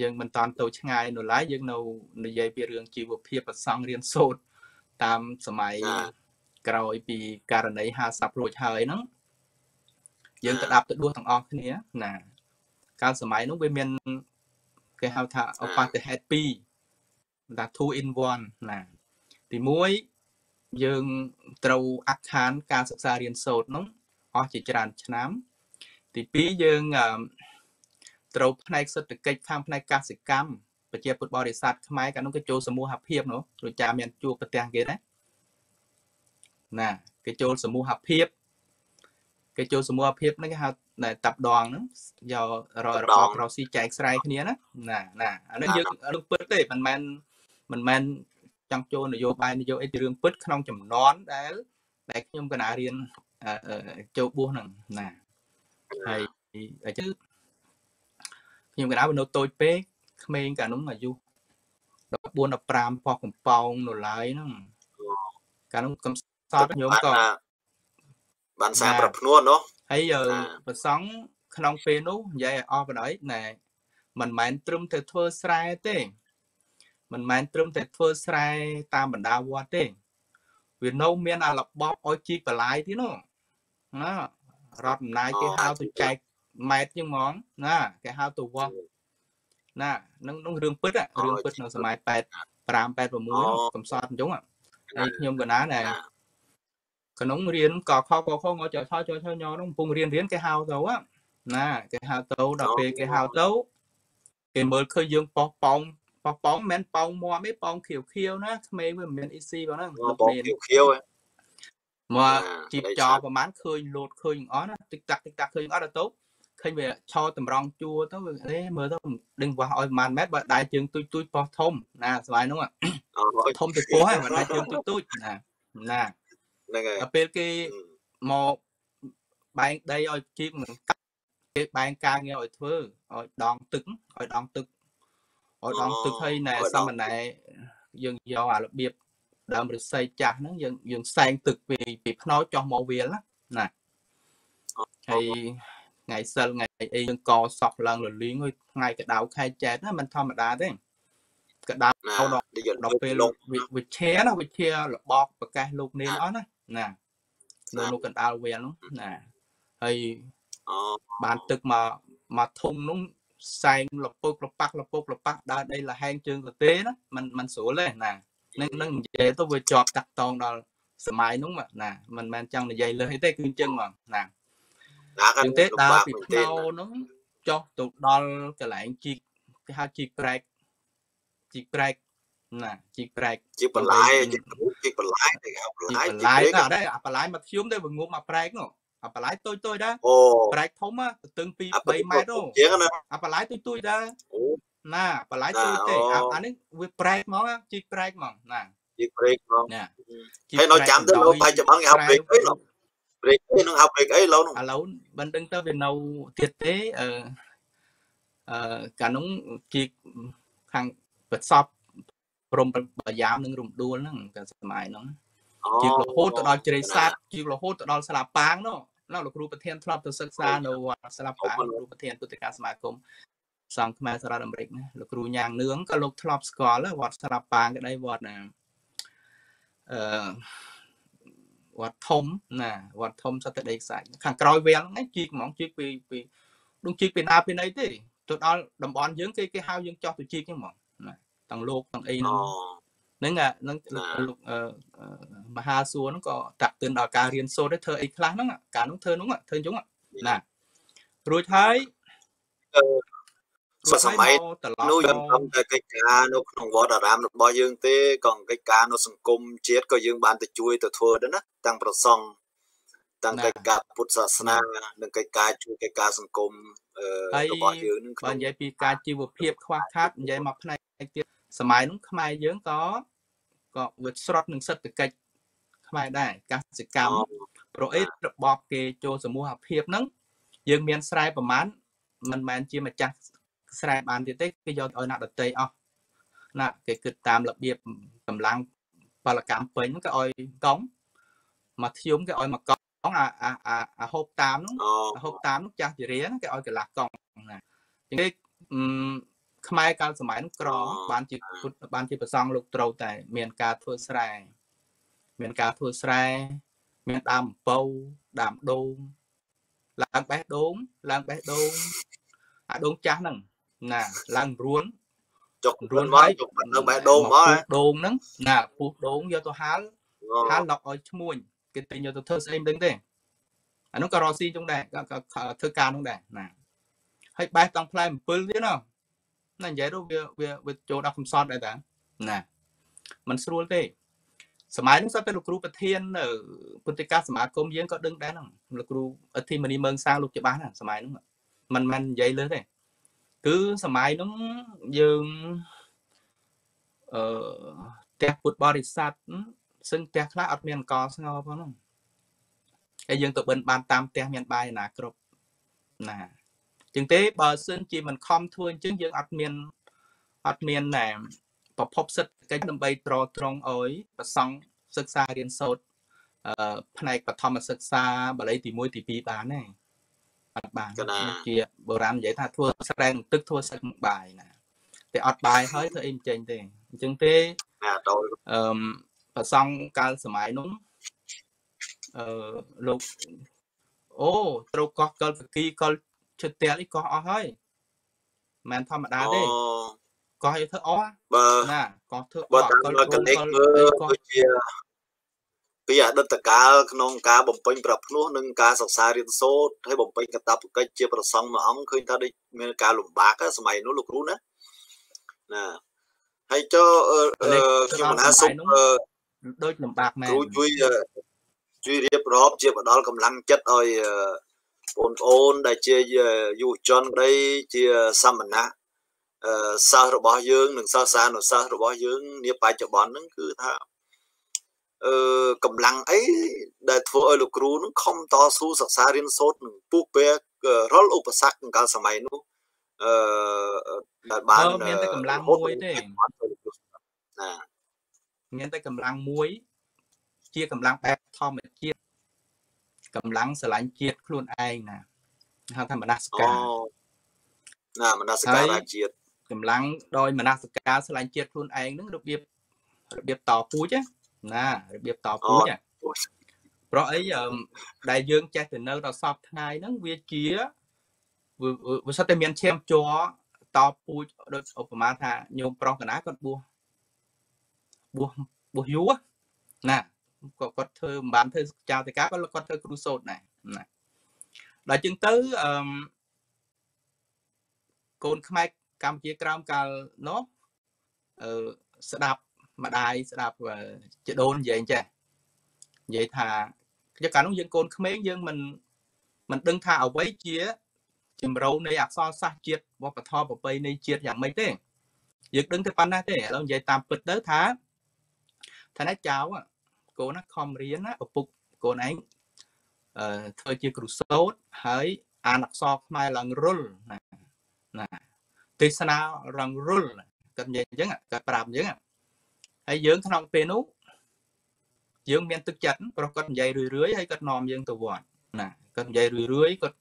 យើងមិនតាន់ទៅឆ្ងាយនៅឡើយយើងនៅនិយាយពីរឿងជីវភាពប្រសង់រៀនសូត្រតាមសម័យក្រោយពីករណី50រួចហើយហ្នឹងយើងទៅដាប់ទៅដួសទាំងអស់គ្នាណាកាលសម័យនោះវាមានគេហៅថាឧបតិហេតុ2ថា two in one ណាទី1 យើងត្រូវអត្ថានការសិក្សារៀនសូត្រនោះអស់ជាច្រើនឆ្នាំ ទី2យើងត្រូវផ្នែកសេដ្ឋកិច្ចខាងផ្នែកកសិកម្មប្រជាពុទ្ធបរិស័ទខ្មែរកាលនោះគេចូលសមូហភាពនោះលោកចាមានជួបប្រទេសគេដែរណាគេចូលសមូហភាពគេចូលសមូហភាពហ្នឹងគេហៅតែតាប់ដងហ្នឹងយករករបបប្រស៊ីចែកស្រែគ្នាណាណាណាអានេះយើងរឿងពិតទេមិនមែនមិនមែន ចង់ចូលនយោបាយនយោអីជារឿងពិតក្នុងចំនួនដែលដែលខ្ញុំកណារៀនចូលបួសហ្នឹងណាហើយអញ្ចឹងខ្ញុំកណានៅតូចពេកក្មេងកាលនោះអាយុ14 15ប៉ោះកំប៉ោងនៅឡើយហ្នឹងកាលនោះកំសត់ខ្ញុំក៏បានសារប្រភ្នួននោះហើយប្រសង់ក្នុងពេលនោះនិយាយឲ្យអស់បណ្ដោយណែមិនមែនត្រឹមតែធ្វើស្រែទេ មិនមែនត្រឹមតែធ្វើស្រែតាមបណ្ដាវត្តទេវានៅមានអារបបឲ្យជីកបលាយទៀតនោះណារដ្ឋអំណាចគេហៅទៅចែកម៉ែត្រជាងហ្មងណាគេហៅទៅវោះណានឹងនឹងរឿងពិតរឿងពិតនៅសម័យ8 5 86កំសត់អញ្ចឹងហើយខ្ញុំក៏ណាណែក្នុងរៀនកខកខងចឆចឆញនោះកំពុងរៀនរៀនគេហៅទៅណាគេហៅទៅដល់ពេលគេហៅទៅគេមើលឃើញយើងប៉ោះប៉ោង ប៉ោះប៉ោងមិនមែនប៉ោងមាត់ទេប៉ោងខៀវខៀវណាក្មេងវាមិនមានអ៊ីស៊ីបងហ្នឹងប៉ោងខៀវខៀវមកជីបចោប្រហែលឃើញលោតឃើញអស់ណាតិចតាក់តិចតាក់ឃើញអត់ទៅឃើញវាឆោតម្រង់ជួរទៅអេមើលទៅដឹងវាស់ឲ្យប្រហែលម៉ែត្របើដៃជើងទុយទុយប៉ោះធំណាស្វាយនោះធំទៅពោះហើយបើដៃជើងទុយទុយណាណាហ្នឹងហើយដល់ពេលគេមកបែងដីឲ្យជីកនឹងគេបែងការងារឲ្យធ្វើឲ្យដងទឹកឲ្យដងទឹក ឲ្យដងទឹកឲ្យណែសមណែយើងយកអារបៀបដើមឫស្សីចាស់ហ្នឹងយើងយើងសែងទឹកពីពីភ្នោចុះមកវាលណាហើយថ្ងៃសិលថ្ងៃអីយើងកសក់ឡើងលលីងហើយថ្ងៃកដៅខែចែកណាមិនធម្មតាទេកដៅដល់ដល់ពេលវិជាណាវិជារបបប្រកាសលោកនេនអស់ណាណានៅលោកកណ្ដាលវាលនោះណាហើយបានទឹកមកមកធុំនោះ សែងលពុកលប៉ាក់លពុកលប៉ាក់ដើរដីលហែងជើងទៅទេណាมันมันស្រួលទេណានឹងនឹងនិយាយទៅវាជាប់តាក់តងដល់សម័យនោះណាមិនមែនចង់និយាយលើអីទេគឺអញ្ចឹងហ្មងណាណាចឹងទេដើរពីផ្លូវនោះ ចុះទៅដល់កន្លែងជីកគេហៅជីកប្រែកជីកប្រែកណាជីកប្រែក ជីកបន្លាយជីកជីកបន្លាយគេហៅបន្ ជីក លាយ បន្លាយណាអត់ទេអាបន្លាយមកធ្យមទៅវាងុំអាប្រែកនោះ អាបន្លាយទុយទុយដែរអូប្រែកធំណាទៅទឹងពីអា3ម៉ែត្រនោះជាងណាអាបន្លាយទុយទុយដែរអូណាបន្លាយណាទុយទេអូអាអានេះវាប្រែកហ្មងណាជីកប្រែកហ្មងណាជីកព្រេកហ្មងណាហើយនៅចាំទៅលោកបច្ចុប្បន្នគេហៅព្រេកអីលោកព្រេកអីនឹងហៅព្រេកអីលោកនោះឥឡូវមិនដឹងទៅវានៅទៀតទេអឺអឺកាលនោះជីកខាងប្រសពព្រមប្រយាមនឹងរំដួលហ្នឹងកាលសម័យហ្នឹងជីករហូតទៅដល់ជ្រៃសាទជីករហូតទៅដល់ស្លាប៉ាងនោះ នោះលោកគ្រូប្រធានធ្លាប់ទៅសិក្សានៅវត្តស្លាប៉ាងលោកគ្រូប្រធានពុទ្ធិកាសមាគមសង្ឃខ្មែរសហរដ្ឋអាមេរិកណាលោកគ្រូញ៉ាងនឿងក៏លោកធ្លាប់ស្គាល់វត្តស្លាប៉ាងក្តីវត្តណាអឺវត្តធំណាវត្តធំសត្វដីខ្សាច់ខាងក្រោយវាលហ្នឹងជីកហ្មងជីកពីពីដងជីកពីណាពីណីទេទៅដល់តំបន់យើងគេគេហៅយើងចោះទៅជីកហ្នឹងហ្មងណាទាំងលោកទាំងអីហ្នឹងអូ ហ្នឹងអាហ្នឹងលោកលោកអឺអឺមហាសួរហ្នឹងក៏តាក់ទិនដល់ការរៀនសូត្រដែរធ្វើអីខ្លះហ្នឹងអាការហ្នឹងធ្វើហ្នឹងអាធ្វើអញ្ចឹងអាណារួចហើយសសម័យរួចហើយមកត្រឡប់នោះយើងមកធ្វើតែកិច្ចការនៅក្នុងវត្តអារាមរបស់យើងទេក៏កិច្ចការនៅសង្គមជាតិក៏យើងបានទៅជួយទៅធ្វើដែរណាតាំងប្រសង់តាំងកិច្ចការពុទ្ធសាសនានិងកិច្ចការជួយកិច្ចការសង្គមអឺរបស់យើងនឹងបើនិយាយពីការជីវភាពខ្វះខាតនិយាយមកផ្នែកទៀត សម័យហ្នឹងខ្មែរយើងក៏ក៏វាស្រុតនឹងសេដ្ឋកិច្ចខ្មែរដែរកសិកម្មប្រូអេរបបគេចូលសមូហភាពហ្នឹងយើងមានស្រែប្រមាណមិនមែនជាម្ចាស់ស្រែបានទៀតទេគេយកឲ្យអ្នកដតីអស់ណាគេគិតតាមរបៀបកម្លាំងពលកម្មពេញហ្នឹងគេឲ្យកង់មកធ្យមគេឲ្យមកកង់អាអាអាអាហូបតាមហ្នឹងអូអាហូបតាមហ្នឹងចាស់ជារៀនគេឲ្យកន្លះកង់ណាអញ្ចឹងគេអឺ ខ្មែរកាលសម័យហ្នឹងក្របានជាពុទ្ធបានជាប្រសង់លោកត្រូវតែ មានការធ្វើស្រែមានការធ្វើស្រែមានដើមអំពៅដើមដូងឡើងបេះដូងឡើងបេះដូងអាដូងចាស់ហ្នឹងណាឡើងរួនចុករួនមកចុកនៅបេះដូងមកពុះដូងហ្នឹងណាពុះដូងយកទៅហាលហាលឡុកឲ្យឈ្មួញគេទិញយកទៅធ្វើស្អីមិនដឹងទេអានោះក៏រកស៊ីចឹងដែរក៏ក៏ធ្វើការនោះដែរណាហើយបេះតង់ផ្លែអំពិលទៀតណា ណានិយាយទៅវាវាវាចូលដល់កំសត់ដែរតាណាมันស្រួលទេ សម័យនោះសតតែលោកគ្រូប្រធាននៅពុទ្ធិកាសមាគមយើងក៏ដឹងដែរហ្នឹងលោកគ្រូអធិមនីមើងសាងលោកច្បាស់ណាសម័យនោះมันมันនិយាយលើសទេគឺសម័យនោះយើងអឺផ្ទះពុទ្ធបរិស័ទសឹងផ្ទះខ្លះអត់មានអង្គស្ងោផងហ្នឹងហើយយើងទៅបិណ្ឌបានតាមផ្ទះមានបាយណាគ្រប់ណា ជាងទេបើសិនជាមិនខំធ្វើអញ្ចឹងយើងអត់មានអត់មានណែប្រភពសិទ្ធិកិច្ចដើម្បីត្រត្រង់អោយប្រសង់សិក្សារៀនសូត្រអឺផ្នែកបឋមសិក្សាបាលីទី1ទី2បានទេអត់បានជាបុរាណនិយាយថាធ្វើស្រែងទឹកធ្វើសឹកនឹងបាយណាតែអត់បាយហើយធ្វើអីមិនចេញទេអញ្ចឹងទេណាដល់អឺប្រសង់កាលសម័យនោះអឺលោកអូត្រូវកោះកលសគីកល ជិតតែលីកោះអស់ហើយមិនធម្មតាទេអូកោះឲ្យធ្វើអស់បើណាកោះធ្វើអបើស់តាមកលនៅកណិកកលមើលអីកោះគឺជាពីអតីតកាលក្នុងការបំពេញប្រភ្នោះនិងការសិក្សារៀនសូត្រហើយបំពេញកាតព្វកិច្ចជាប្រសង់មួយអង្គឃើញថាដូចមានការលំបាកណាសម័យនោះលោកគ្រូណាណាហើយចុះអឺអឺខ្ញុំមិនថាសុំអឺដូចលំបាកមែនគ្រូជួយអឺជួយរៀបរាប់ជាបដល់កម្លាំងចិត្តឲ្យអឺ បងប្អូនដែលជាយុវជនក្តីជាសមណៈអឺសិស្សរបស់យើងនិងសិស្សានុសិស្សរបស់យើងនាបច្ចុប្បន្នហ្នឹងគឺថាអឺកម្លាំងអីដែលធ្វើឲ្យលោកគ្រូនឹងខំតស៊ូសិក្សារៀនសូត្រនឹងពុះពេរាល់ឧបសគ្គក្នុងកាលសម័យនោះអឺដែលបានបើមានតែកម្លាំងមួយទេណាមានតែកម្លាំងមួយ ជាកម្លាំងបែបធម្មជាតិ កម្លាំងស្រឡាញ់ជាតិខ្លួនឯងណាហៅថាមនសិអូការណាមនសិការជាតិកម្លាំងដោយមនសិការស្រឡាញ់ជាតិខ្លួនឯងហ្នឹងរបៀបរបៀបតពូជណារបៀបតពូជព្រោះអីដែលយើងចេះទៅនៅដល់សពថ្ងៃហ្នឹងវាជាវាសិតតែមានឈាមជ័រតពូជដូចឧបមាថាញោមប្រុសកណាគាត់បួសបួសបួសយូរណា ក៏គាត់ធ្វើមិនបានធ្វើចៅតកាគាត់គាត់ធ្វើគ្រូសូត្រដែរណាដល់ជាងទៅអឺកូនខ្មែរកម្ពុជាក្រោមកាលនោះអឺស្ដាប់ម្ដាយស្ដាប់ជីដូននិយាយចេះនិយាយថាជាកាលនោះយើងកូនក្មេងយើងមិនមិនដឹងថាអ្វីជាចម្រូវនៃអក្សរសាស្ត្រជាតិវប្បធម៌ប្រពៃណីជាតិយ៉ាងម៉េចទេយើងដឹងតែប៉ុណ្ណាទេឥឡូវនិយាយតាមពិតទៅថាថាណែចៅ កូនណាខំរៀនណាឪពុកកូនឯងអឺធ្វើជាគ្រូសូត្រហើយអានអក្សរខ្មែរឡើងរុលណាណាទេសនារងរុលគាត់និយាយអញ្ចឹងគាត់ប្រាប់អញ្ចឹងហើយយើងក្នុងពេលនោះយើងមានទឹកចិត្តព្រោះគាត់និយាយរឿយរឿយហើយគាត់នាំយើងទៅវត្តណាគាត់និយាយរឿយរឿយគាត់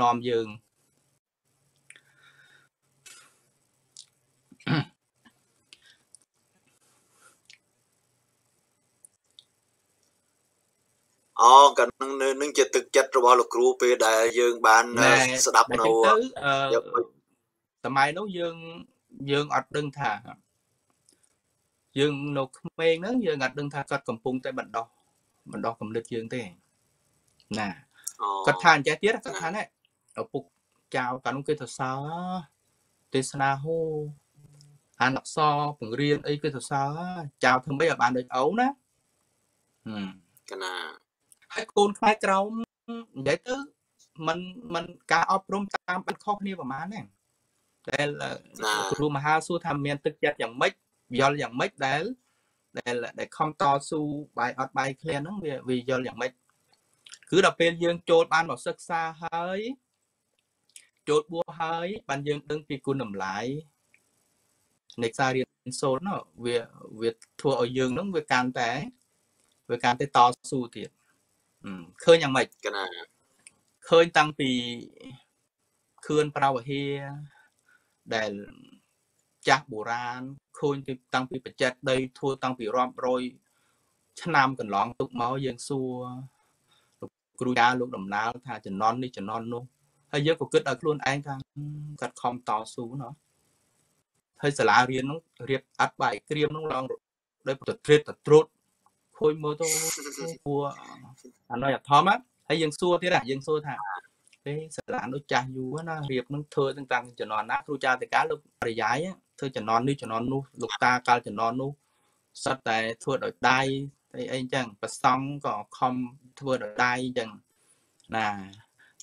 នាំយើង អូក៏នឹងនឹងជាទឹកចិត្តរបស់លោកគ្រូពេលដែលយើងបានស្ដាប់នៅសម័យនោះយើងយើងអត់ដឹងថាយើងនៅក្មេងហ្នឹងយើងអត់ដឹងថាគាត់កំពុងតែបណ្ដោះបណ្ដោះកំណត់យើងទេណាគាត់ថាអញ្ចេះទៀតគាត់ថាណែឪពុកចៅកាលនោះគេទៅសើទេសនាហូអានអក្សរបង្រៀនអីគេទៅសើចៅធ្វើម៉េចឲ្យបានដូចអូនណាកណា ហើយកូនខ្មែរក្រោមនិយាយទៅมันมันការអប់រំតាមបាត់ខុសគ្នាប្រហែលហ្នឹងដែលគ្រូមហាសួរថាមានទឹកចិត្តយ៉ាងម៉េចយល់យ៉ាងម៉េចដែលដែលដែលខំតស៊ូបាយអត់បាយឃ្លានហ្នឹងវាវាយល់យ៉ាងម៉េចគឺដល់ពេលយើងចូលបានមកសិក្សាហើយចូលបួសហើយបានយើងដឹងពីគុណតម្លៃនៃសាររៀនសូត្រនោះវាវាធ្វើឲ្យយើងហ្នឹងវាកាន់តែវាកាន់តែតស៊ូទៀត ឃើញយ៉ាងម៉េចកណាឃើញតាំងពីខឿនប្រវហាដែលចាស់បុរាណឃើញពីតាំងពីបច្ចិតដីធ្វើតាំងពីរាប់រយឆ្នាំកន្លងទុកមកយើងសួរលោកគ្រូចាលោកដំណើរថាចំណន់នេះចំណន់នោះហើយយើងក៏គិតឲ្យខ្លួនឯងថាគាត់ខំតស៊ូណោះហើយសាលារៀននោះរៀបអត់បាយក្រៀមនោះឡើងដោយប្រត្រិតត្រួត ឃើញមើលទៅពួរអានោះអធមហើយយើងសួរទៀតយើងសួរថាទេសាលានោះចាស់យូរណារៀបនឹងធ្វើទាំងតាំងជំនាន់ណាគ្រូចាតិកាលោកបរិយាយធ្វើជំនាន់នេះជំនាន់នោះលោកតាកាលជំនាន់នោះសិតតែធ្វើដោយដៃអីអីអញ្ចឹងប្រសង់ក៏ខំធ្វើដោយដៃអញ្ចឹងណា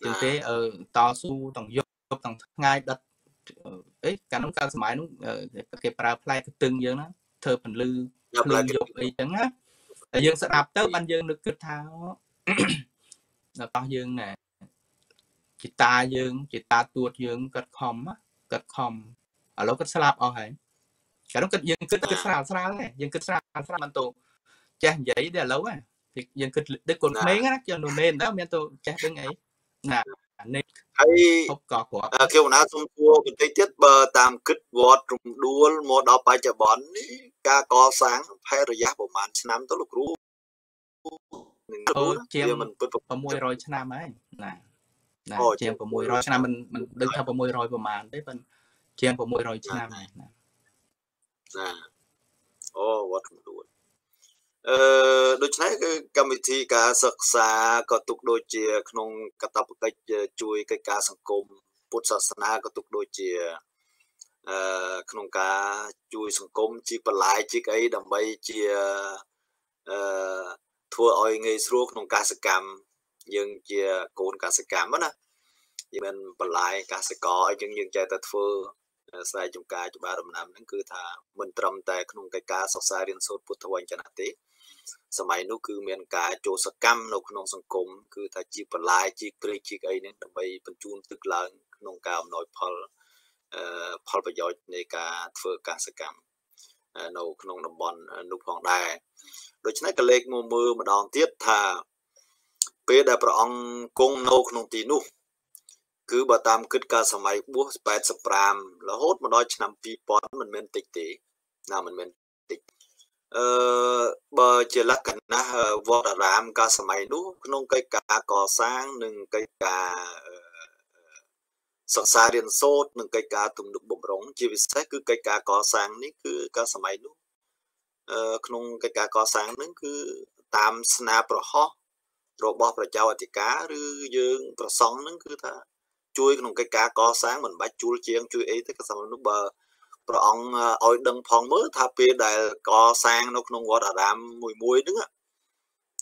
ចឹងទេអឺតស៊ូទាំងយប់ទាំងថ្ងៃដិតអីកាលនោះកាលសម័យនោះគេប្រើផ្លែកទឹងយើងណាធ្វើពន្លឺភ្លើងយប់អីចឹងណា តែយើងស្ដាប់ទៅបានយើងនឹកគិតថាដល់តោះយើងណែจิតាយើងจิតាទួតយើងគាត់ខំគាត់ខំឥឡូវគាត់ស្លាប់អស់ហើយកាលនោះគាត់យើងគិតគិតស្រាលស្រាលដែរយើងគិតស្រាលស្រាលមិនទៅចេះនិយាយទេឥឡូវយើងគិតដូចកូនក្មេងណាគេនៅនេនដែរមានទៅចេះដឹងអីណា នេះហើយហូបក៏គ្រាប់គេវណាសុំគួរបន្តិចទៀតបើតាមគិតវត្តរំដួលមកដល់បច្ចុប្បន្ននេះការកសាងផែរយៈប្រហែលឆ្នាំទៅលោកគ្រូអូជាង600ឆ្នាំហើយណាណាជាង600ឆ្នាំមិនមិនដឹងថា600ប្រហែលទេប៉ុន្តែជាង600ឆ្នាំហើយណាណាអូវត្តរំដួល អឺដូច្នេះគឺកម្មវិធីការសិក្សាក៏ទុកដូចជា ក្នុងកតបកិច្ចជួយកិច្ចការសង្គមពុទ្ធសាសនាក៏ទុកដូចជាអឺក្នុងការជួយសង្គមជីកបន្លាយជីកអីដើម្បីជាអឺធ្វើឲ្យងាយស្រួលក្នុងការសកម្មយើងជាកូនកសិកម្មណាយើងមានបន្លាយកសិករអីចឹងយើងចេះតែធ្វើស្រែចម្ការច្បារដំណាំហ្នឹងគឺថាមិនត្រឹមតែក្នុងកិច្ចការសិក្សារៀនសូត្រពុទ្ធវចនៈទេ សម័យនោះគឺមានការចូលសកម្មនៅក្នុងសង្គមគឺថាជីកបន្លាយជីកព្រៃជីកអីហ្នឹងដើម្បីបញ្ជូនទឹកឡើងក្នុងការអំណោយផលអឺផលប្រយោជន៍នៃការធ្វើកសកម្មនៅក្នុងតំបន់នោះផងដែរដូច្នេះក៏លេខមកមើលម្ដងទៀតថាពេលដែលព្រះអង្គគង់នៅក្នុងទីនោះគឺបើតាមគិតកាលសម័យបួស85រហូតមកដល់ឆ្នាំ2000មិនមែនតិចទេណាមិនមែនតិច អឺបើជាលក្ខណៈវត្តអារាមកាលសម័យនោះក្នុងកិច្ចការកសាងនិងកិច្ចការសិក្សារៀនសូត្រនិងកិច្ចការទំនុកបំរុងជាពិសេសគឺកិច្ចការកសាងនេះគឺកាលសម័យនោះអឺក្នុងកិច្ចការកសាងនឹងគឺតាមស្នាប្រហោះរបស់ប្រជាអធិការឬយើងប្រសង់នឹងគឺថាជួយក្នុងកិច្ចការកសាងមិនបាច់ជួលជាងជួយអីទេក៏សម្រាប់នោះបើ ព្រះអង្គឲ្យដឹងផងមើលថាពេលដែលកសាងនៅក្នុងវត្តអារាមមួយមួយហ្នឹង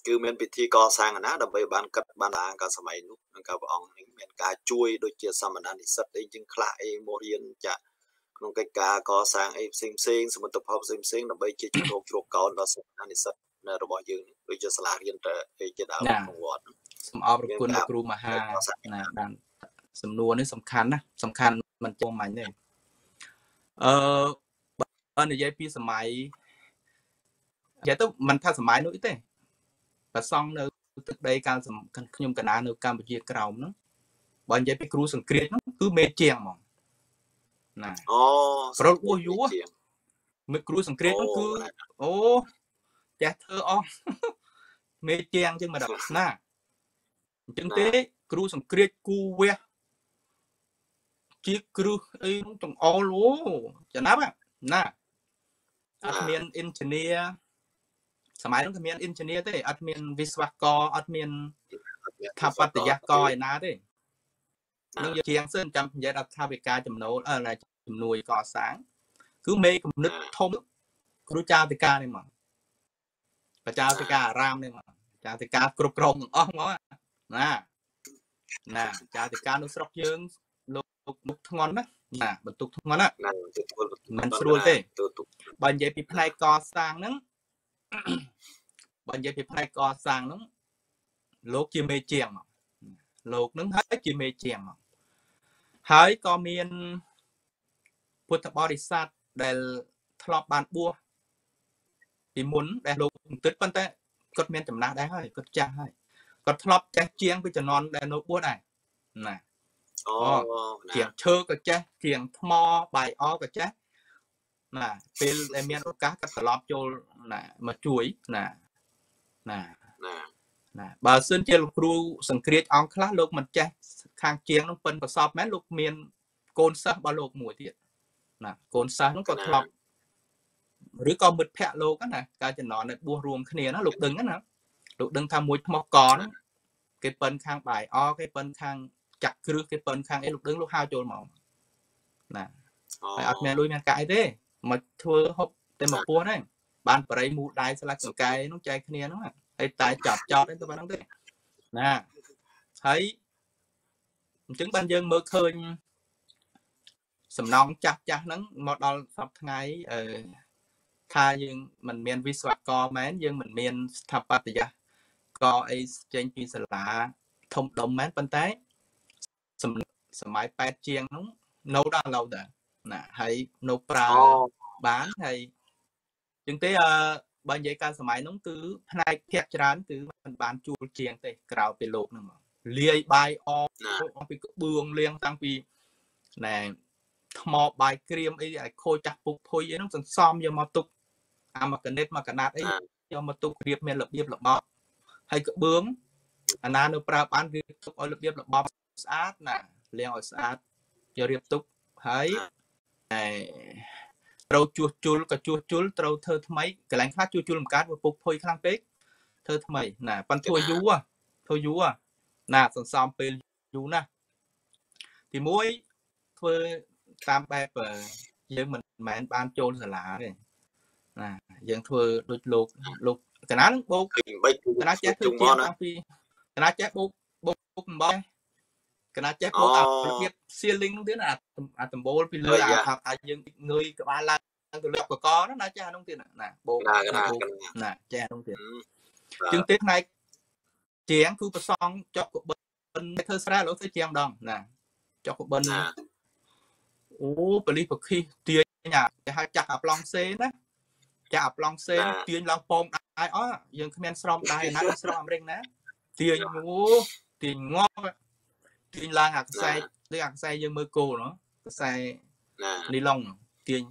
គឺមានពិធីកសាងណាដើម្បីបានកាត់បានអាកាសម័យនោះនឹងក៏ព្រះអង្គនឹងមានការជួយដូចជាសមណនិស្សិតអីជាងខ្លះអីមករៀនចាក់ក្នុងកិច្ចការកសាងអីផ្សេងផ្សេងសមិទ្ធផលផ្សេងផ្សេងដើម្បីជាជំរកជ្រកកោនដល់សមណនិស្សិតរបស់យើងដូចជាសាលារៀនទៅអីជាដើមក្នុងវត្តសូមអរគុណលោកគ្រូមហាណាបានសំណួរនេះសំខាន់ណាសំខាន់មិនចូលមាញ់ទេ អឺបើនិយាយពីសម័យនិយាយទៅមិនថាសម័យនោះទេប្រសង់នៅទឹកដីកាលខ្ញុំកណានៅកម្ពុជាក្រោមហ្នឹងបើនិយាយពីគ្រូសង្គ្រាមហ្នឹងគឺមេជាងហ្មងណាអូប្រលពោះយូរមេគ្រូសង្គ្រាមហ្នឹងគឺអូចេះធ្វើអស់មេជាងចឹងមកដល់ណាអញ្ចឹងទេគ្រូសង្គ្រាមគូវះ ជាគ្រឹះអីចង្អុលអូចំណាប់ណាអត់មាន engineer សម័យនោះគ្មាន engineer ទេអត់មានវិស្វករអត់មានថាបត្យករឯណាទេនឹងជាងសិនចាំនិយាយដល់ថាវិការចំណូលអឺជំនួយកសាង គឺមេគំនិតធំគ្រូចាតិកានេះមកបចាតិកាអារាមនេះមកចាតិកាគ្រប់គ្រងទាំងអស់មកណាណាចាតិកានៅស្រុកយើង លោកមុខធ្ងន់ណាណាបន្ទុកធ្ងន់ណាមិនស្រួលទេបើនិយាយពីផ្នែកកសាងហ្នឹងបើនិយាយពីផ្នែកកសាងហ្នឹងលោកជាមេជាងមកលោកនឹងហើយជាមេជាងមកហើយក៏មានពុទ្ធបរិស័ទដែលធ្លាប់បានបួសពីមុនដែលលោកគិតប៉ុន្តែគាត់មានចំណាស់ដែរហើយគាត់ចាស់ហើយគាត់ធ្លាប់ចេះជាងពីជំនាន់ដែលនៅបួសដែរណា អូជាងឈើក៏ចេះជាងថ្មបាយអក៏ចេះណាពេលដែលមានឱកាសក៏ត្រឡប់ចូលណាមកជួយណាណាណាណាបើសិនជាលោកគ្រូសង្គ្រាចអង្គខ្លះលោកមិនចេះខាងជាងនោះប៉ិនប្រសពមែនលោកមានកូនសិស្សរបស់លោកមួយទៀតណាកូនសិស្សនោះក៏ធ្លាប់ឬក៏មិត្តភ័ក្ដិលោកណាកាលចំណន់នៅបួសរួមគ្នាណាលោកដឹងណាលោកដឹងថាមួយថ្មកនគេប៉ិនខាងបាយអគេប៉ិនខាង ចាក់គ្រឹះគេប៉ិនខាងអីលោកដឹងលោកហៅចូលមកណាហើយអត់មានលុយមានកាយទេមកធ្វើហុកតែមកពោះហ្នឹងបានបរិយមូលដៃស្លាកសង្កែនោះចែកគ្នាហ្នឹងហើយតែចាប់ចោតទៅប៉ុណ្្នឹងទេណាហើយអញ្ចឹងបានយើងមើលឃើញសំណងចាស់ចាស់ហ្នឹងមកដល់សប្ថ្ងៃអឺថាយើងមិនមានវិស្វករមែនយើងមិនមានស្ថាបត្យករអីចេញពីសាលាធំដុំមែនប៉ុន្តែ សម័យ8ជាងហ្នឹងនៅដល់ឡូវដែរណាហើយនៅប្រើបានហើយជាងទេអឺបើនិយាយការសម័យហ្នឹងគឺផ្នែកភាគច្រើនគឺมันបានជួលជាងទេក្រៅពីលោកហ្នឹងមកលាយបាយអអំពីក្បឿងលៀងតាំងពីណែថ្មបាយក្រៀមអីឲ្យខូចចាស់ពុកភុយអីហ្នឹងសន្សំយកមកទុកអាមកណិតមកកណាត់អីយកមកទុករៀបមានរបៀបរបបហើយក្បឿងអាណានៅប្រើបានគឺទុកឲ្យរបៀបរបប ស្អាតណាលាងឲ្យស្អាតយករៀបទុកហើយអេត្រូវជួសជុលក៏ជួសជុលត្រូវធ្វើថ្មីកន្លែងខ្លះជួសជុលមិនកើតពុកភុយខ្លាំងពេកធ្វើថ្មីណាប៉ុន្តែធ្វើយូរធ្វើយូរណាសន្សំពេលយូរណាស់ទី1ធ្វើតាមបែបយើងមិនមែនបានចូលសាលាទេណាយើងធ្វើដូចលោកលោកកណានឹងបោកកណាចេះធ្វើជាតាំងពីកណាចេះបោកបោកអំបោ កណាចេះបោកអារបៀប ceiling នោះទៀតអាអាដំបូលពីលើអាថាយើងងើយក្បាលឡើងទៅលើកកហ្នឹងណាចេះអានោះទៀតណាបោកណាចេះអានោះទៀតជាងទេផ្នែកជាងគឺប្រសងចុកកបិនធ្វើស្រែលោកធ្វើជាងម្ដងណាចុកកបិនអូបលិបខិទាញអាគេហៅចាក់អាប្លង់សេណាចាក់អាប្លង់សេទាញឡើងពងដៃអស់យើងគ្មានស្រោមដៃណាស្រោមអាមេរិកណាទាញអូទាញងប់ ទាញឡើងអាខ្សែដូចអាខ្សែយើងមើលគោណាខ្សែនីឡុងទាញ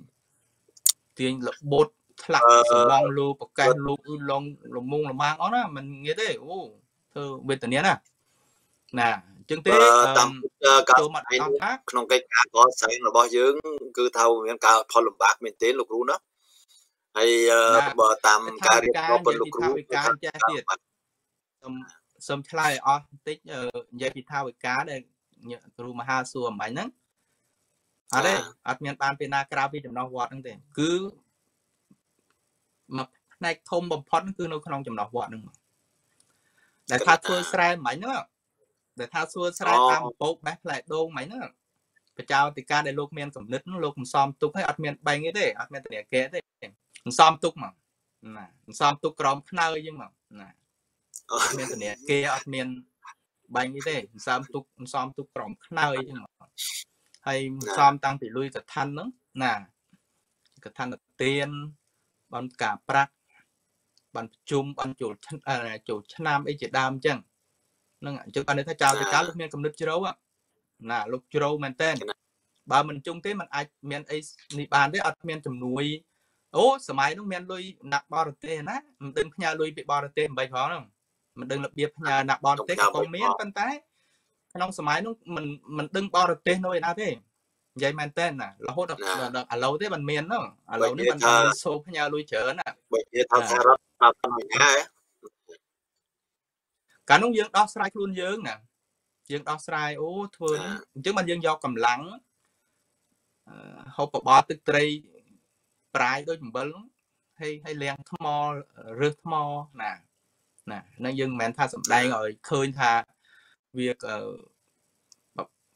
ទាញរបូតថ្លាក់សំងលូប្រកេះលូលងលមុងលម៉ាងអស់ណាមិនងាយទេអូធ្វើវេទនាណាណាអញ្ចឹងទេតាមចូលមកដល់ថាក្នុងកិច្ចការកសាងរបស់យើង គឺថាមានការផលលំបាកមែនទេលោកគ្រូណាហើយបើតាមការរៀបរាប់របស់លោកគ្រូការចេះទៀត សូមសូមឆ្លើយអស់បន្តិចនិយាយពីថាវិការដែលគ្រូមហាសួរអំបញ្ញហ្នឹងអត់ទេអត់មានបានពីណាក្រៅពីចំណោះវត្តហ្នឹងទេគឺមកផ្នែកធំបំផុតគឺនៅក្នុងចំណោះវត្តហ្នឹងដែលថាធ្វើស្រែមិញហ្នឹងដែលថាសួរស្រែតាមពពកបេះផ្លែដូងមិញហ្នឹងបច្ចោតិកាដែលលោកមានកំណត់លោកមិនសមទុកឲ្យអត់មានបែងទេអត់មានតរិយាកេទេមិនសមទុកមកណាមិនសមទុកក្រោមខ្នើអញ្ចឹងមកណា អត់មានតរិយាកេអត់មានបែងទេមិនសមទុកមិនសមទុកក្រោមខ្នើអញ្ចឹងមកហើយសំតាំងពីលុយកថាន់ហ្នឹងណាកថាន់ទានបានការប្រាក់បានប្រជុំបានចូលចូលឆ្នាំអីជាដើមអញ្ចឹងហ្នឹងអញ្ចឹងបានថាចៅវិការលោកមានកំណត់ជ្រៅណាលោកជ្រៅមែនតើបើមិនជុំទេมันអាចមានអីនេះបានទេអត់មានជំនួយអូសម័យនោះមានលុយណាក់បរទេសណាមិនដឹងផ្ញើលុយពីបរទេសមិនបីផងហ្នឹង មិនដឹងរបៀបផ្ញើណាក់បរទេសក៏កុំមានប៉ុន្តែក្នុងសម័យនោះមិនមិនដឹងបរទេសនៅឯណាទេនិយាយមែនតើណារហូតដល់ឥឡូវទេมันមានហ្នឹងឥឡូវនេះมันសូផ្ញើលុយច្រើនណាបើនិយាយថាសហរដ្ឋអត់មានណាកាលនោះយើងដោះស្រាយខ្លួនយើងណាយើងដោះស្រាយអូធ្វើអញ្ចឹងបានយើងយកកម្លាំងហូបបបរទឹកត្រីប្រាយដូចអំបិលហើយហើយលាងថ្មរើសថ្មណា ណានឹងយើងមិនមែនថាសំដែងឲ្យឃើញថាវា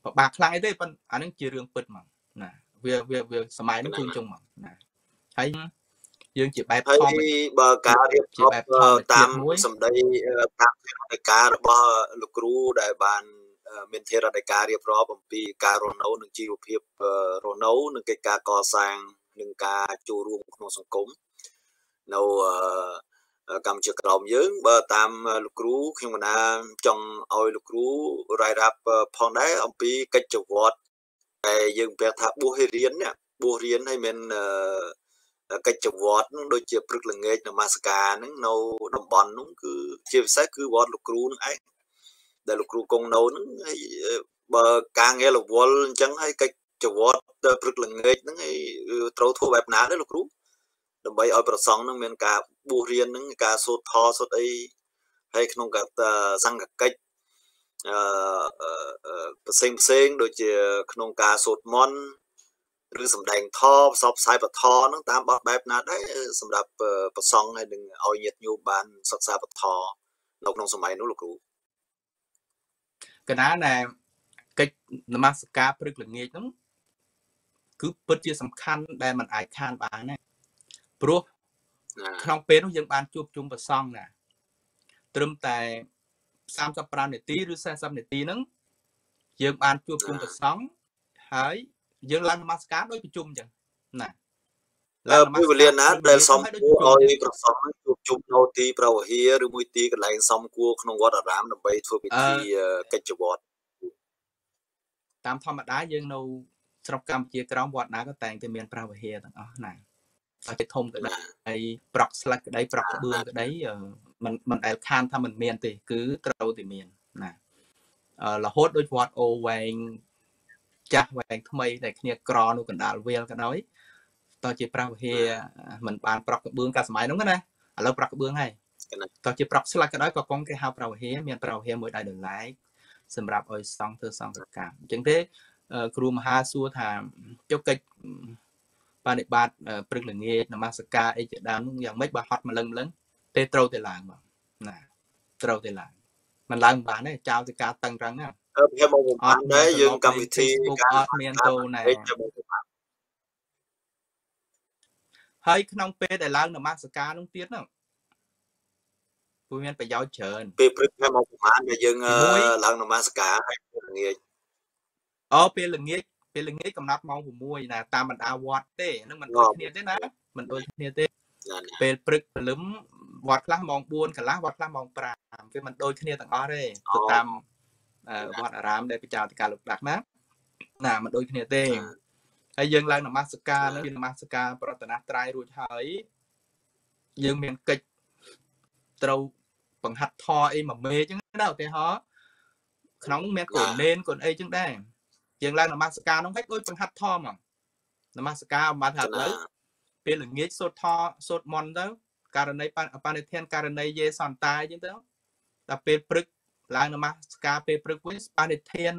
ពិបាកខ្លាំងអីទេប៉ុន្តែអានឹងជារឿងពិតមកណាវាវាវាសម័យនោះគឺចឹងមកណាហើយយើងជាបែបធម្មបើការរៀបរាប់តាមសម្ដីតាមធនការរបស់លោកគ្រូដែលបានមានធរណការរៀបរាប់អំពីការរស់នៅនិងជីវភាពរស់នៅនិងកិច្ចការកសាងនិងការចូលរួមក្នុងសង្គមនៅ កម្ពុជាក្រោមយើងបើតាមលោកគ្រូខ្ញុំកណាចង់ឲ្យលោកគ្រូរាយរាប់ផងដែរអំពីកិច្ចវត្តដែលយើងប្រាប់ថាបួសរៀននេះបួសរៀនឲ្យមានកិច្ចវត្តនឹងដូចជាព្រឹកល្ងាចនមស្ការហ្នឹងនៅតំបន់ហ្នឹងគឺជាពិសេសគឺវត្តលោកគ្រូហ្នឹងឯងដែលលោកគ្រូគង់នៅហ្នឹងហើយបើការងាររវល់អញ្ចឹងហើយកិច្ចវត្តព្រឹកល្ងាចហ្នឹងហើយត្រូវធ្វើបែបណាដែរលោកគ្រូ ដើម្បីឲ្យប្រសង់នឹងមានការបួសរៀននឹងការសូត្រធម៌សូត្រអីហើយក្នុងកាសង្ឃកិច្ចអឺផ្សេងផ្សេងដូចជាក្នុងការសូត្រមន្តឬសំដែងធម៌ផ្សព្វផ្សាយពធហ្នឹងតាមបទបែបណាដែរសម្រាប់ប្រសង់ហើយនឹងឲ្យញាតិញោមបានសិក្សាពធនៅក្នុងសម័យនោះលោកគ្រូកណាណែកិច្ចនមស្ការព្រឹកល្ងាចហ្នឹងគឺពិតជាសំខាន់ដែលมันអាចខានបានណា ព្រោះក្នុងពេលនោះយើងបានជួបជុំប្រសង់ណាត្រឹមតែ35នាទីឬ40នាទីហ្នឹងយើងបានជួបជុំប្រសង់ហើយយើងឡើងនមស្ការដោយប្រជុំអញ្ចឹងណាឡើងនមស្ការពេលវេលាណាដែលសំគួរឲ្យប្រសង់ជួបជុំនៅទីប្រវហាឬមួយទីកន្លែងសំគួរក្នុងវត្តអារាមដើម្បីធ្វើពិធីកិច្ចវត្តតាមធម្មតាយើងនៅស្រុកកម្ពុជាក្រោមវត្តណាក៏តែងតែមានប្រវហាទាំងអស់ណា សច្ចធំក្តីហើយប្រក់ស្លឹកក្តីប្រក់ក្បឿងក្តីมันมันដែលខានថាมันមានទេគឺត្រូវតែមានណារហូតដូចវត្តអូវែងចាស់វែងថ្មីដែលគ្នាក្រនៅកណ្ដាលវាលក៏ដោយតើជាប្រវហាมันបានប្រក់ក្បឿងកាលសម័យហ្នឹងណាឥឡូវប្រក់ក្បឿងហើយតើជាប្រក់ស្លឹកក៏ដោយក៏កងគេហៅប្រវហាមានប្រវហាមួយដៃដលែកសម្រាប់ឲ្យសង់ធ្វើសង្ឃកម្មអញ្ចឹងទេគ្រូមហាសួរថាចុះកិច្ច បនិបាតព្រឹកល្ងាចនមស្ការអីជាដើមយ៉ាងម៉េចបើហត់ម្លឹងម្លឹងទេត្រូវតែឡើងបងណាត្រូវតែឡើងមិនឡើងបានទេចោលទៅការតឹងរឹងណាអឺខ្ញុំមកបំផាន់ដែរយើងកម្មវិធីការអត់មានទៅណែហើយក្នុងពេលដែលឡើងនមស្ការនោះទៀតហ្នឹងព្រោះមានប្រយោជន៍ច្រើនពេលព្រឹកខ្ញុំមកប្រហែលដែលយើងឡើងនមស្ការហើយល្ងាចអូពេលល្ងាច ពេលល្ងាចកំណត់ម៉ោង6ណាតាមបណ្ដាវត្តទេនឹងមិនដូចគ្នាទេណាមិនដូចគ្នាទេពេលព្រឹកព្រលឹមវត្តខ្លះម៉ោង4កន្លះវត្តខ្លះម៉ោង5វាមិនដូចគ្នាទាំងអស់ទេទៅតាមវត្តអារាមដែលពិចារណាការលោកដាក់ណាណាមិនដូចគ្នាទេហើយយើងឡើងនមស្ការនឹងនមស្ការប្រតនត្រ័យរួចហើយយើងមានកិច្ចត្រូវបង្ហាត់ធរអីមួយមេចឹងណាឧទាហរណ៍ក្នុងនោះមានកូនលេនកូនអីចឹងដែរ យើងឡើងនមស្ការនោះហិចដូចបង្ហាត់ធម៌ហ្មងនមស្ការអំបានថាឥឡូវពេលល្ងាចសូត្រធម៌សូត្រមន្តទៅករណីបនិធានករណីយេសន្តាអញ្ចឹងទៅដល់ពេលព្រឹកឡើងនមស្ការពេលព្រឹកវិញបនិធាន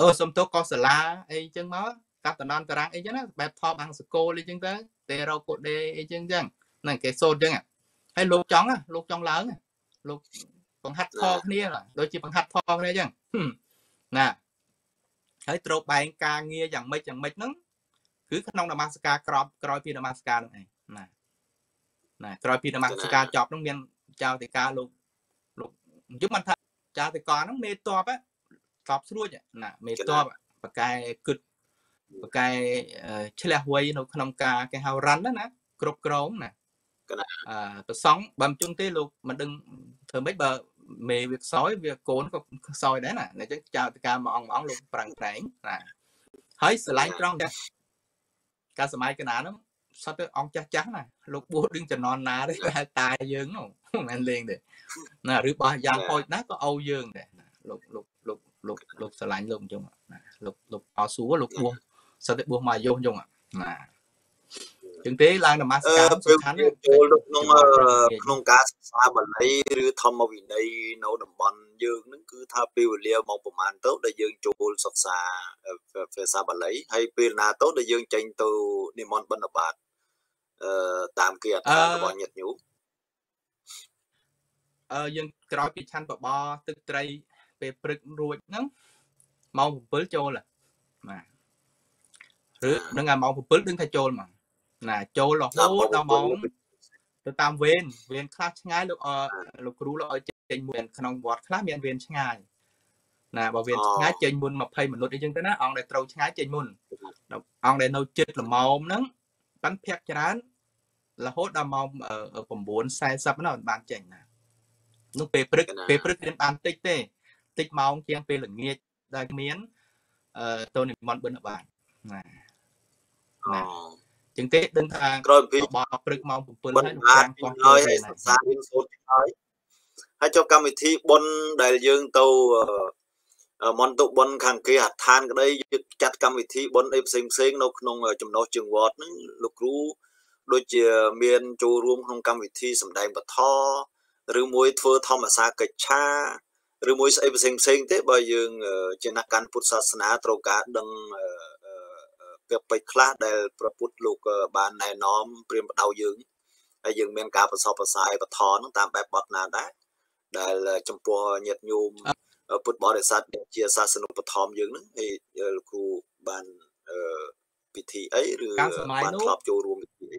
អូសុំទោសក៏សាលាអីចឹងមកកាត់តំណតារាងអីចឹងណាបែបថបអង្គសកលអីចឹងទៅទេរោកូដេអីចឹងចឹងហ្នឹងគេសូត្រចឹងហើយលោកចង់លោកចង់ឡើងលោកបង្ហាត់ថគ្នាដូចជាបង្ហាត់ថគ្នាចឹង ណាហើយត្រូវបែងការងារយ៉ាងម៉េចយ៉ាងម៉េចហ្នឹងគឺក្នុងនមស្ការក្របក្រោយពីនមស្ការហ្នឹងឯងណាណាក្រោយពីនមស្ការចប់ហ្នឹងមានចៅតិកាលោកលោកយំមិនថាចៅតិកាហ្នឹងមេតបតបស្រួចណាមេតបបកែគិតបកែឆ្លះវ័យនៅក្នុងការគេហៅរ៉ាន់ណាគ្រប់គ្រងណាអឺប្រសងបើមិនជន់ទេលោកមិនដឹងធ្វើម៉េចបើ មេវាខ្សោយវាកូនក៏ខ្សោយដែរណាអញ្ចឹងចៅតកាមួយអង្គមួយអង្គលោកប្រាំងប្រែងណាហើយស្រឡាញ់ត្រង់ដែរកាលសម័យកណានោះសត្វទៅអង្គចាស់ចាស់ណាលោកបួសដឹងចំណនណាទេហៅតាយើងនោះមិនមែនលេងទេណាឬបោះយ៉ាងហោចណាក៏អោយើងដែរលោកលោកលោកលោកលោកស្រឡាញ់លោកអញ្ចឹងណាលោកលោកអសួរលោកបួសសត្វទៅបួសមកអាយុអញ្ចឹងណា ចឹងទេឡើងនមស្ការសំខាន់ចូលក្នុងក្នុងការសិក្សាបាលីឬធម្មវិន័យនៅតំបន់យើងនឹងគឺថាពេលវេលាមកប្រហែលទៅដែលយើងចូលសិក្សាភាសាបាលីហើយពេលណាទៅដែលយើងចេញទៅនិមន្តបិណ្ឌបាតអឺតាមគេអត្ថរបស់ញាតិញោមអឺយើងក្រោយពីឆាន់បបរទឹកត្រីពេលព្រឹករួចហ្នឹងម៉ោង7ចូលបាទឬនឹងអាម៉ោង7ដឹងថាចូលមក ណាចូលរហូតដល់ម៉ោងទៅតាមវេនវេនខ្លះឆ្ងាយលោកលោកគ្រូលោកឲ្យចេញមុនក្នុងវត្តខ្លះមានវេនឆ្ងាយណាបើវេនឆ្ងាយចេញមុន20មិនិតអីចឹងទៅណាអង្គដែលត្រូវឆ្ងាយចេញមុនអង្គដែលនៅចិត្តល្មមហ្នឹងប៉ាន់ភាកច្រើនរហូតដល់ម៉ោង9:40ណាបានចេញណានោះពេលព្រឹកពេលព្រឹករៀនបានតិចទេតិចម៉ោងជាងពេលល្ងាចដែលមានអឺទៅនិមន្តបិណ្ឌបាតណាអូ ចឹងទេដឹងថាក្រោយពីបោព្រឹកម៉ោង7ហើយនឹងចាំកោះហើយសិក្សារៀនសូត្រហើយហើយចុះកម្មវិធីបុណ្យដែលយើងទៅមន្តបុណ្យខាងគេអដ្ឋានក្តីយើងចាត់កម្មវិធីបុណ្យអីផ្សេងផ្សេងនៅក្នុងចំណោះជើងវត្តហ្នឹងលោកគ្រូដូចជាមានចូលរួមក្នុងកម្មវិធីសម្ដែងបធរឬមួយធ្វើធម្មសាកិច្ឆាឬមួយស្អីផ្សេងផ្សេងទេបើយើងជាអ្នកកាន់ពុទ្ធសាសនាត្រូវការដឹង ពាក្យពេចន៍ខ្លះដែលប្រពុតលោកបានណែនាំព្រាមបដៅយើងហើយយើងមានការប្រសពប្រសាយបធនតាមបែបបទណាដែរដែលចំពោះញាតិញោមពុទ្ធបរិស័ទជាសាសនុបឋមយើងហ្នឹងហើយលោកគ្រូបានពិធីអីឬបានធ្លាប់ចូលរួមពិធីអី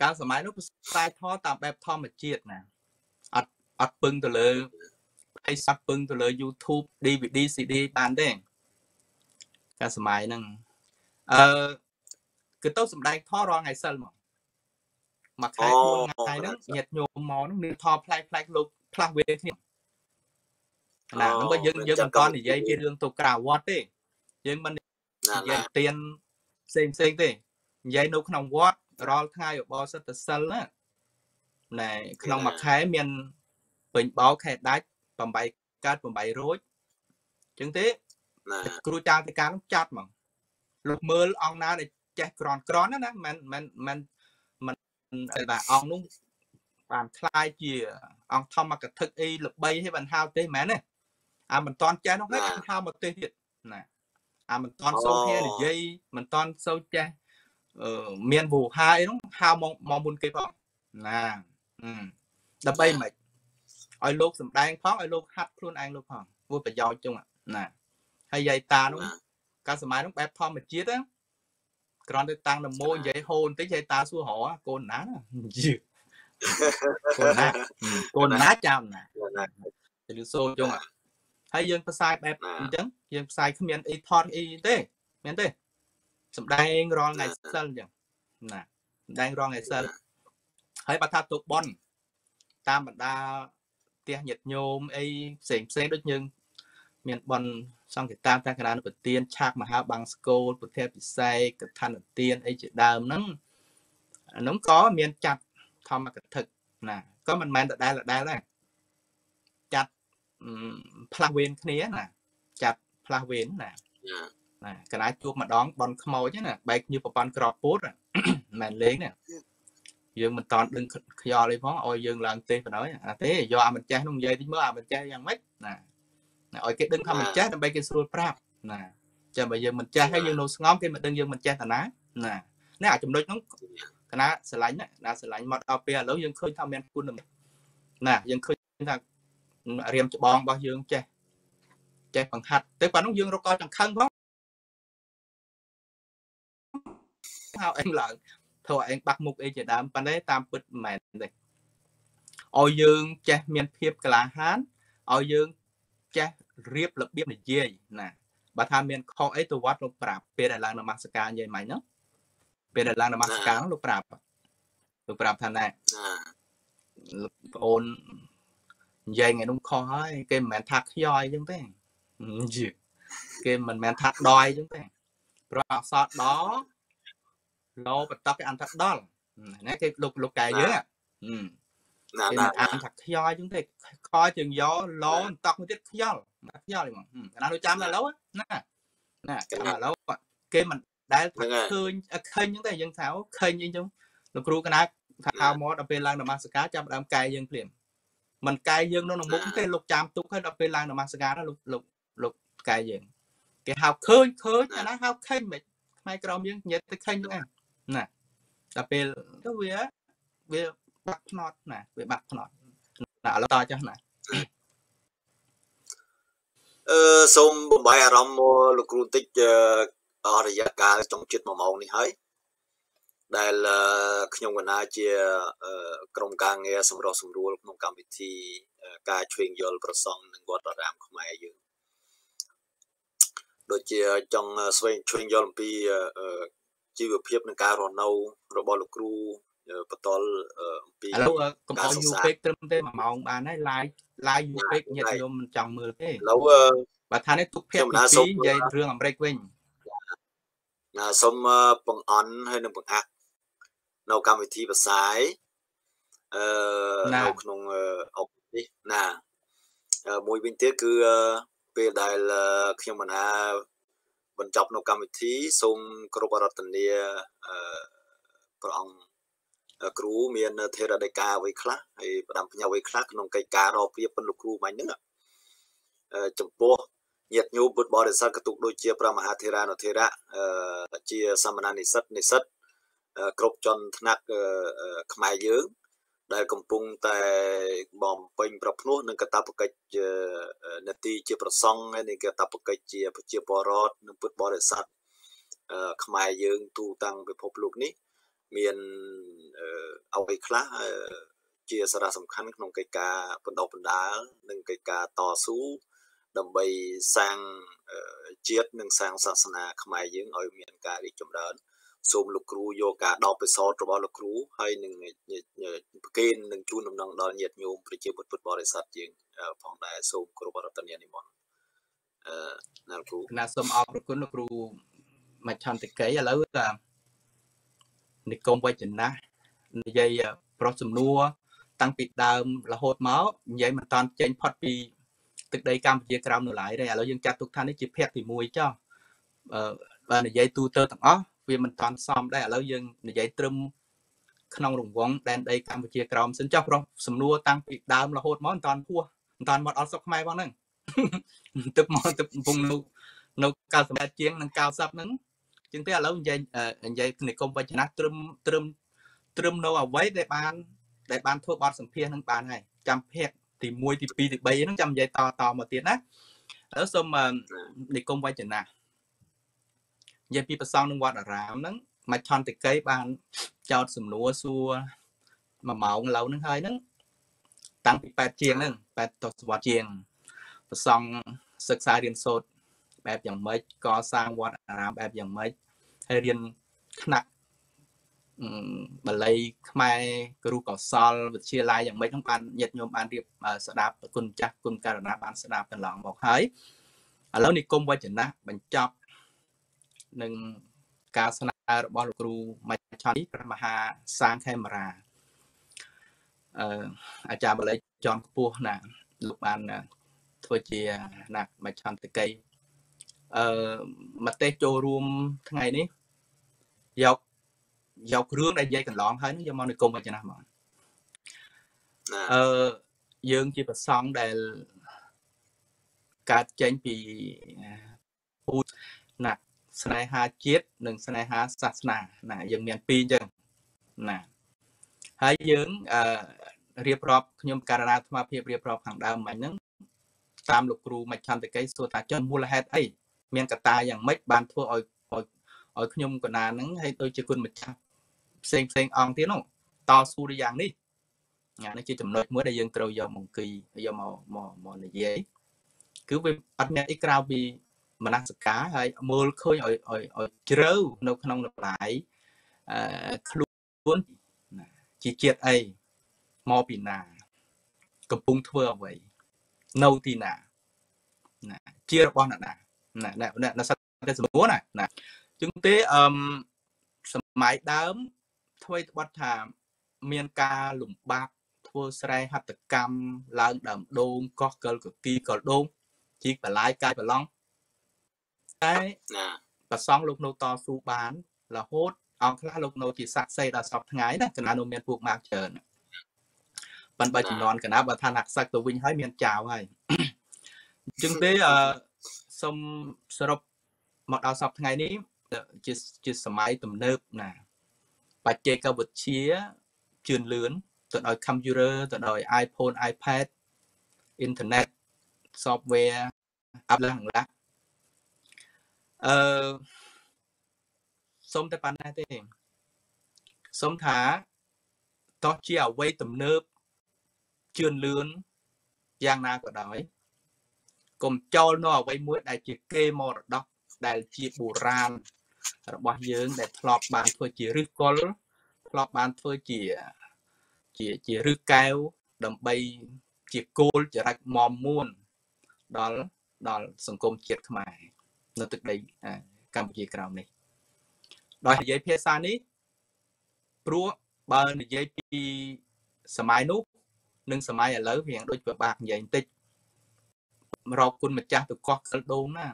កាលសម័យនោះផ្សាយធម៌តាមបែបធម្មជាតិណាអត់អត់ពឹងទៅលើហើយសាប់ពឹងទៅលើ YouTube DVD CD បានទេ កាលសម័យហ្នឹងអឺគឺទៅសំដែងធម៌រាល់ថ្ងៃសិលមកមួយខែមួយថ្ងៃហ្នឹងញាតិញោមមកហ្នឹងមានធម៌ផ្លែកផ្លែកលោកផ្លាស់វេគ្នាណាដើម្បីយើងយើងមិនតនិយាយពីរឿងទៅក្រៅវត្តទេយើងមិននិយាយទៀនផ្សេងផ្សេងទេនិយាយនៅក្នុងវត្តរាល់ថ្ងៃឧបោសថសិលណាណែក្នុងមួយខែមានពេញបោខែដាច់8កើត8រួចអញ្ចឹងទេ គ្រូចៅទៅការនោះចាត់ហ្មងលោកមើលអង្គណាដែលចេះក្រនក្រនណាមិនមិនមិនមិនថាអង្គនោះបានคล้ายជាអង្គធម្មកថាអីល្បីឲ្យបានហៅទេមែនទេអាមិនតន់ចេះនោះហើយហៅមកទេទៀតណាអាមិនតន់សូវហេនិយាយមិនតន់សូវចេះអឺមានវោហាអីនោះហៅមកមកមុនគេផងណាដើម្បីមិនឲ្យលោកសំដែងផងឲ្យលោកហាត់ខ្លួនឯងលោកផងព្រោះប្រយោជន៍ចឹងណា ហើយយាយតានោះកាលសម័យនោះបែបធម្មជាតិគ្រាន់តែតាំងនមោនិយាយហូនតិចយាយតាសួរហ៎កូនណាយឺកូនណាកូនណាចាំណាទៅលឺសូចុងហើយយើងផ្សាយបែបអញ្ចឹងយើងផ្សាយគ្មានអីថតអីទេមែនទេសំដែងរាល់ថ្ងៃសិលអញ្ចឹងណាសំដែងរាល់ថ្ងៃសិលហើយបើថាទុកបនតាមបណ្ដាផ្ទះញាតិញោមអីផ្សេងផ្សេងដូចយើងមានបន សង្កេតាតាកណ្ដាលប្រទានឆាកមហាបាំងស្គលពុទ្ធពិសេសកថានទានអីជាដើមហ្នឹងអានោះក៏មានចាត់ធម្មកថាណាក៏មិនមែនដដែលដដែលដែរចាត់ផ្លាស់វេនគ្នាណាចាត់ផ្លាស់វេនណាណាកណាជួបម្ដងបនខ្មោចណាបែកញើប្រព័ន្ធក្របពោតមិនមែនលេងណាយើងមិនតន់ដឹងខ្យល់អីផងឲ្យយើងឡើងទេបណ្ដោយអាទេយកអាមិនចេះនោះនិយាយតិចមើលអាមិនចេះយ៉ាងម៉េចណា ឲ្យគេដឹងថាមិនចេះដើម្បីគេស្រួលប្រាប់ណាចាំបើយើងមិនចេះហើយយើងនៅស្ងំគេមិនដឹងយើងមិនចេះតាណាណានេះអាចំណុចហ្នឹងកណាស្រឡាញ់ណាស្រឡាញ់មកដល់ពេលឥឡូវយើងឃើញថាមានគុណណាយើងឃើញថារៀមច្បងរបស់យើងចេះចេះបង្ហាត់ទៅប៉ណ្ណនោះយើងរកកចង្ខឹងផងហៅអេងឡើងធ្វើឲ្យឯងបាក់មុខអីជាដើមប៉ុន្តែតាមពិតមិនមែនទេឲ្យយើងចេះមានភាពក្លាហានឲ្យយើង ចេះរៀបរបៀបនិយាយណាបើថាមានខុសអីទៅវត្តលោកប្រាប់ពេលដែលឡើងនមស្ការនិយាយមិនហ្នឹងពេលដែលឡើងនមស្ការលោកប្រាប់លោកប្រាប់ថាណែបងអូននិយាយថ្ងៃនោះខុសហើយគេមិនមែនថាខ្យល់អីចឹងទេយឺគេមិនមែនថាដយចឹងទេព្រោះអក្សរដលោបតកគេអានថាដល់ណាគេលោកលោកកែយើង ណាណាអានថាខ្យល់ចឹងទេខជើងយោលោតកមួយទៀតខ្យល់ខ្យល់ហ្មងណាដូចចាំឥឡូវណាណាចាំឥឡូវគេមិនដែលឃើញឃើញចឹងទេយើងថាឃើញអីចឹងលោកគ្រូកណាថាមកដល់ពេលឡើងនមស្ការចាប់ដើមកែយើងភ្លាមមិនកែយើងនៅក្នុងមុខទេលោកចាំទុកហើយដល់ពេលឡើងនមស្ការលោកលោកលោកកែយើងគេហៅឃើញឃើញអាណាហៅឃើញមិនខ្មែរក្រមយើងនិយាយទៅឃើញហ្នឹងណាដល់ពេលទៅវាវា បាក់ភ្នត់ណាវាបាក់ភ្នត់ណាឥឡូវតចាស់ណាអឺសូមបំបីអារម្មណ៍មកលោកគ្រូតិចអររយៈកាលចុងជិត1ម៉ោងនេះហើយដែលខ្ញុំកណាជាក្រុមការងារសម្រុះសម្រួលក្នុងកម្មវិធីការឆ្វេងយល់ប្រសង់នឹងវត្តអារាមខ្មែរយើងដូចជាចង់ស្វែងឆ្វេងយល់អំពីជីវភាពនិងការរស់នៅរបស់លោកគ្រូ បន្តអំពីឥឡូវកុំឲ្យយូរពេកត្រឹមតែ1ម៉ោងបានហើយ live live យូរពេកញាតិញោមមិនចង់មើលទេឥឡូវបើថានេះទុកភាពទី2និយាយរឿងអាមេរិកវិញណាសូមបង្អន់ហើយនឹងបង្អាក់នៅកម្មវិធីផ្សាយអឺនៅក្នុងអុកនេះណាមួយវិញទៀតគឺពេលដែលខ្ញុំមណាបញ្ចប់នៅកម្មវិធីសូមគ្រប់រតនាព្រះអង្គ គ្រូមានធេរដីកាអ្វីខ្លះហើយផ្ដាំផ្ញើអ្វីខ្លះក្នុងកិច្ចការរកព្រៀបប៉ុនលោកគ្រូបាញ់ហ្នឹងចំពោះញាតិញោមពុទ្ធបរិស័ទក៏ទុកដូចជាព្រះមហាធេរានុធេរៈជាសមណនិស្សិតនិស្សិតគ្រប់ចន់ថ្នាក់ខ្មែរយើង ដែលកំពុងតែបំពេញប្រភ្នោះនឹងកតបកិច្ចនទីជាប្រសង់ហើយនឹងកតបកិច្ចជាប្រជាពលរដ្ឋនិងពុទ្ធបរិស័ទខ្មែរយើងទូតាំងពិភពលោកនេះ មានអ្វីខ្លះជាសារៈសំខាន់ក្នុងកិច្ចការបណ្ដុះបណ្ដាលនិងកិច្ចការតស៊ូដើម្បីសាងជាតិនិងសាងសាសនាខ្មែរយើងឲ្យមានការរីកចម្រើនសូមលោកគ្រូយកការដោបពិសោធន៍របស់លោកគ្រូហើយនឹងប្រគេននឹងជូនដំណឹងដល់ញាតិញោមប្រជាពុទ្ធពុទ្ធបរិស័ទយើងផងដែរសូមគោរពរតនានិមន្តអឺណាលោកគ្រូណាសូមអរគុណលោកគ្រូមច្ឆន្តិកៃឥឡូវតា និគមវចនៈនិយាយប្រុសសំណួរតាំងពីដើមរហូតមកនិយាយមិនតាន់ចេញផុតពីទឹកដីកម្ពុជាក្រោមនៅឡើយទេឥឡូវយើងចាត់ទុកថានេះជាភាគទី1ចុះអឺបើនិយាយទូទៅទាំងអស់វាមិនតាន់សមដែរឥឡូវយើងនិយាយត្រឹមក្នុងរង្វង់ដែនដីកម្ពុជាក្រោមសិនចុះប្រុសសំណួរតាំងពីដើមរហូតមកមិនតាន់ហួសមិនតាន់មកអត់សុខខ្មែរផងហ្នឹងទឹកមកទឹកកំពុងនៅនៅ90ជាងនិង90ហ្នឹង ជាងទេឥឡូវនិយាយនិយាយនិគមវចនៈត្រឹមត្រឹមត្រឹមនៅអ្វីដែលបានដែលបានធ្វើបទសម្ភាសនឹងបានហើយចាំភេកទី1ទី2ទី3ហ្នឹងចាំនិយាយតតមកទៀតណាឥឡូវសូមនិគមវចនៈនិយាយពីប្រសងនឹងវត្តអារាមហ្នឹងមច្ឆន្តិកៃបានចោតសំណួរសួរមួយម៉ោងឡូវហ្នឹងហើយហ្នឹងតាំងពី8ជាងហ្នឹង8ទសវត្សរ៍ជាងប្រសងសិក្សារៀនសូត្រ បែបយ៉ាងម៉េចកសាងវត្តអារាមបែបយ៉ាងម៉េចហើយរៀនថ្នាក់បាលីខ្មែរគ្រូកោសលវិទ្យាល័យយ៉ាងម៉េចហ្នឹងបានញាតិញោមបានរៀបស្ដាប់គុណចាស់គុណករណាបានស្ដាប់កន្លងមកហើយឥឡូវនិគមវចនៈបញ្ចប់នឹងការស្នើរបស់លោកគ្រូមច្ឆន្ទព្រះមហាសាងខេមរាអឺអាចារ្យបល័យជាន់ខ្ពស់ណាលោកបានធ្វើជាណាមច្ឆន្តិកៃ អឺមទេសចូលរួមថ្ងៃនេះយកយករឿងដែលនិយាយកន្លងហើយនឹងយកមកនិគមវចនៈមកអឺយើងជាប្រសង់ដែលកើតចេញពីពូជណាស្នេហាជាតិនិងស្នេហាសាសនាណាយើងមានពីរអញ្ចឹងណាហើយយើងអឺរៀបរាប់ខ្ញុំករណីអាត្មាភាពរៀបរាប់ខាងដើមមិញហ្នឹងតាមលោកគ្រូមច្ឆន្ទកិច្ចសួរថាចុះមូលហេតុអី មានកត្តាយ៉ាងម៉េចបានធ្វើឲ្យឲ្យឲ្យខ្ញុំកណាហ្នឹងហើយដូចជាគុណម្ចាស់ផ្សេងផ្សេងអង្គទៀតនោះតស៊ូដូចយ៉ាងនេះអានេះជាចំណុចមួយដែលយើងត្រូវយកមកអង្គុយយកមកមកមកនិយាយគឺវាអត់មានអីក្រៅពីមនសិការហើយមើលឃើញឲ្យឲ្យឲ្យជ្រៅនៅក្នុងតម្លៃអឺខ្លួនជាជាតិអីមកពីណា កំពុងធ្វើអ្វីនៅទីណាណាជារបស់អ្នកណា ណាអ្នកអ្នកសត្វតែសំនួរណាណាជាងទេអឺសម័យដើមធ្វើត្បិតថាមានការលំបាកធ្វើស្រែហត្ថកម្មឡើងដើមដូងកោះកិលកគីកលដូងជីកបលាយកាយប្រឡងតែណាប្រសងលោកនៅតស៊ូបានរហូតអង្គខ្លះលោកនៅជាស័ក្តិសិទ្ធិដល់សពថ្ងៃណាកណានៅមានពួកម៉ាក់ច្រើនប៉ុន្តែចំនួនកណាបើថាណាក់សឹកទៅវិញហើយមានចៅហើយអញ្ចឹងទេអឺ សូមសរុបមកដល់សពថ្ងៃនេះជាជាសម័យទំនើបណាបច្ចេកវិទ្យាជឿនលឿនទៅដោយ computer ទៅដោយ iPhone iPad internet software អាប់ឡើងឡាអឺសូមតែប៉ុណ្ណាទេសូមថាតោះជាអវ័យទំនើបជឿនលឿនយ៉ាងណាក៏ដោយ កុំចោលនៅអ្វីមួយដែលជាគេមរតកដែលជាបុរាណរបស់យើង ដែលធ្លាប់បានធ្វើជាឫសគល់ធ្លាប់បានធ្វើជាជាជាឫសកែវដើម្បីជាគោលចរិតមមមួនដល់ដល់សង្គមជាតិខ្មែរនៅទឹកដីកម្ពុជាក្រោមនេះដោយនិយាយភាសានេះព្រោះបើនិយាយពីសម័យនោះ និងសម័យឥឡូវវាដូចពិបាកនិយាយបន្តិច រកគុណម្ចាស់ទៅកោះកិលដូងណា